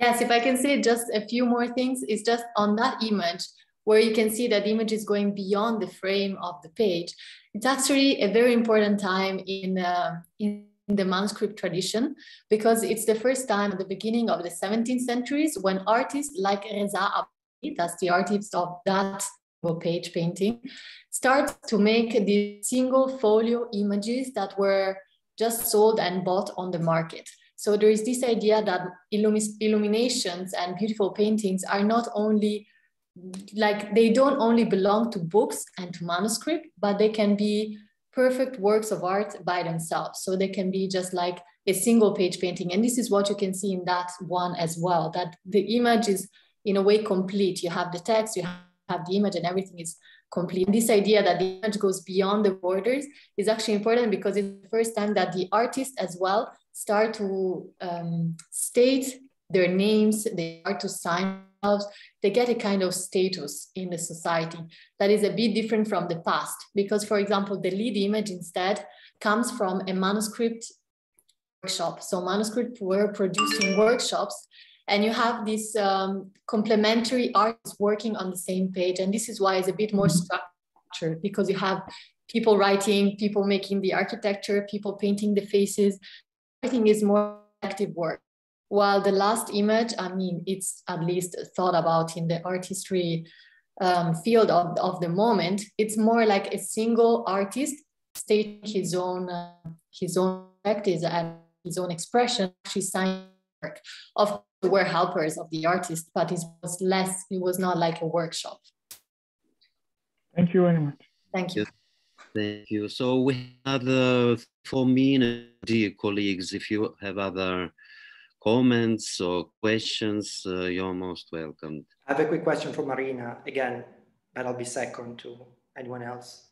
Yes, if I can say just a few more things, it's just on that image where you can see that the image is going beyond the frame of the page. It's actually a very important time in, uh, in the manuscript tradition because it's the first time at the beginning of the 17th centuries when artists like Reza Abbasi, that's the artist of that page painting, start to make the single folio images that were just sold and bought on the market. So there is this idea that illumi illuminations and beautiful paintings are not only like they don't only belong to books and to manuscript, but they can be perfect works of art by themselves. So they can be just like a single page painting. And this is what you can see in that one as well, that the image is in a way complete. You have the text, you have the image and everything is complete. This idea that the image goes beyond the borders is actually important because it's the first time that the artist as well start to um, state their names, they start to sign themselves, they get a kind of status in the society that is a bit different from the past. Because, for example, the lead image instead comes from a manuscript workshop. So manuscripts were produced in workshops and you have these um, complementary artists working on the same page. And this is why it's a bit more structured because you have people writing, people making the architecture, people painting the faces. Everything is more active work. While the last image, I mean, it's at least thought about in the artistry um, field of, of the moment. It's more like a single artist stating his own uh, his own practice and his own expression. Actually, signing work. Of were helpers of the artist, but it was less. It was not like a workshop. Thank you very much. Thank you. Thank you. So we have uh, for me, and dear colleagues, if you have other comments or questions, uh, you're most welcome. I have a quick question for Marina again, but I'll be second to anyone else.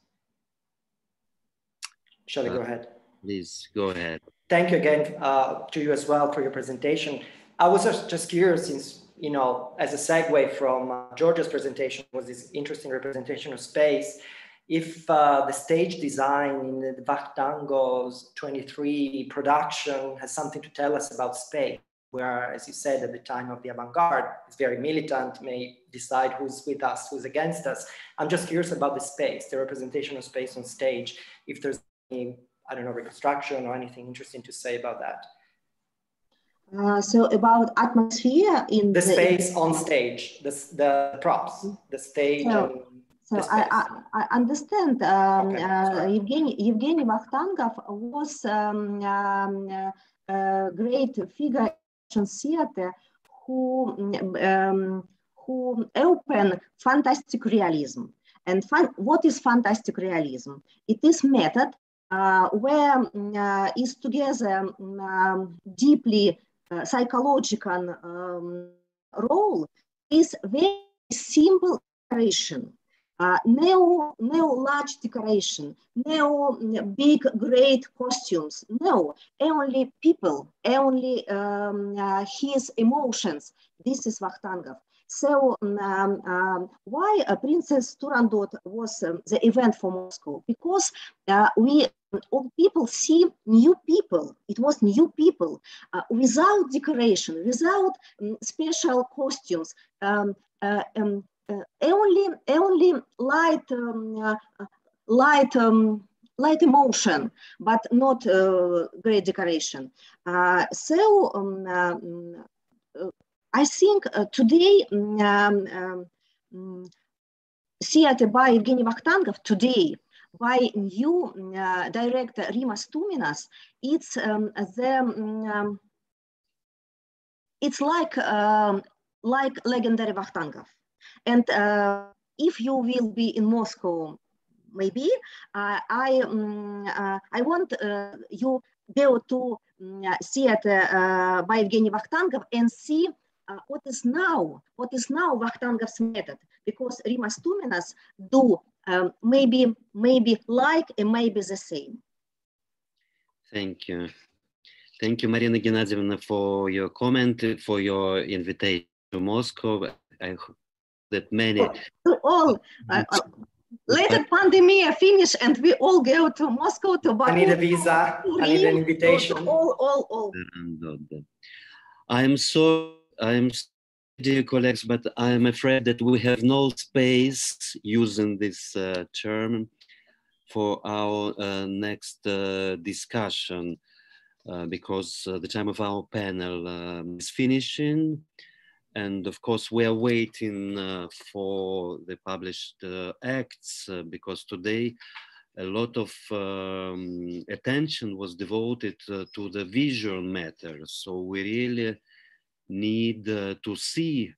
Shall I go uh, ahead? Please go ahead. Thank you again uh, to you as well for your presentation. I was just curious since, you know, as a segue from uh, Giorgia's presentation was this interesting representation of space if uh, the stage design in the Vakhtangov's 23 production has something to tell us about space, where, as you said, at the time of the avant-garde, it's very militant, may decide who's with us, who's against us. I'm just curious about the space, the representation of space on stage, if there's any, I don't know, reconstruction or anything interesting to say about that. Uh, so about atmosphere in the, the space on stage, the, the props, the stage so, so I, I, I, understand um, okay, uh, Evgeny, Evgeny Vakhtangov was um, um, uh, a great figure in theater who, um, who opened fantastic realism. And fun, what is fantastic realism? It is method uh, where uh, is together um, deeply uh, psychological um, role is very simple uh, no, no large decoration, no big, great costumes. No, only people, only um, his emotions. This is Vakhtangov. So um, um, why uh, Princess Turandot was um, the event for Moscow? Because uh, we all people see new people. It was new people uh, without decoration, without um, special costumes. Um, uh, um, uh, only only light um, uh, light um, light emotion, but not uh, great decoration. so um, I think today theater by Evgeny Vakhtangov today by new uh, director Rimas Tuminas, it's um, the um, it's like um, like legendary Vakhtangov. And uh, if you will be in Moscow, maybe uh, I um, uh, I want uh, you go to um, theater uh, by Evgeny Vakhtangov and see uh, what is now what is now Vakhtangov's method because Rimas Tuminas do um, maybe maybe like and maybe the same. Thank you. Thank you, Marina Gennadievna, for your comment, for your invitation to Moscow. I hope that many. To all, uh, uh, later pandemic finish and we all go to Moscow to I need a visa. I need an invitation. All, all, all. I am so, I am, dear colleagues, but I am afraid that we have no space using this uh, term for our uh, next uh, discussion uh, because uh, the time of our panel um, is finishing. And of course, we are waiting uh, for the published acts because today a lot of um, attention was devoted to the visual matter. So we really need to see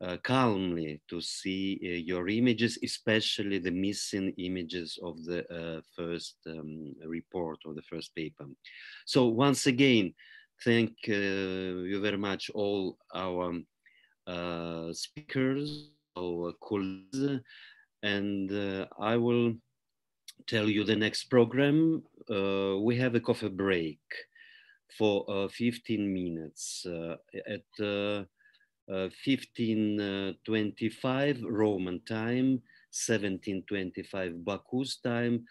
uh, calmly to see uh, your images, especially the missing images of the uh, first um, report or the first paper. So once again, thank you very much all our speakers, our colleagues, and I will tell you the next program. we have a coffee break for uh, 15 minutes uh, at uh, 1525 Roman time, 1725 Baku's time.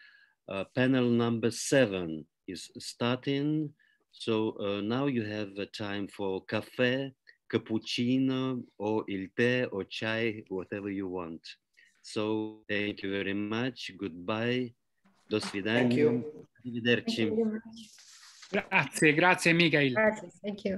Uh, panel number seven is starting. So uh, now you have a time for cafe, cappuccino, or il tè, or chai, whatever you want. So thank you very much. Goodbye. Do svidania. Thank you. Arrivederci. Grazie, grazie Michael. Grazie, thank you.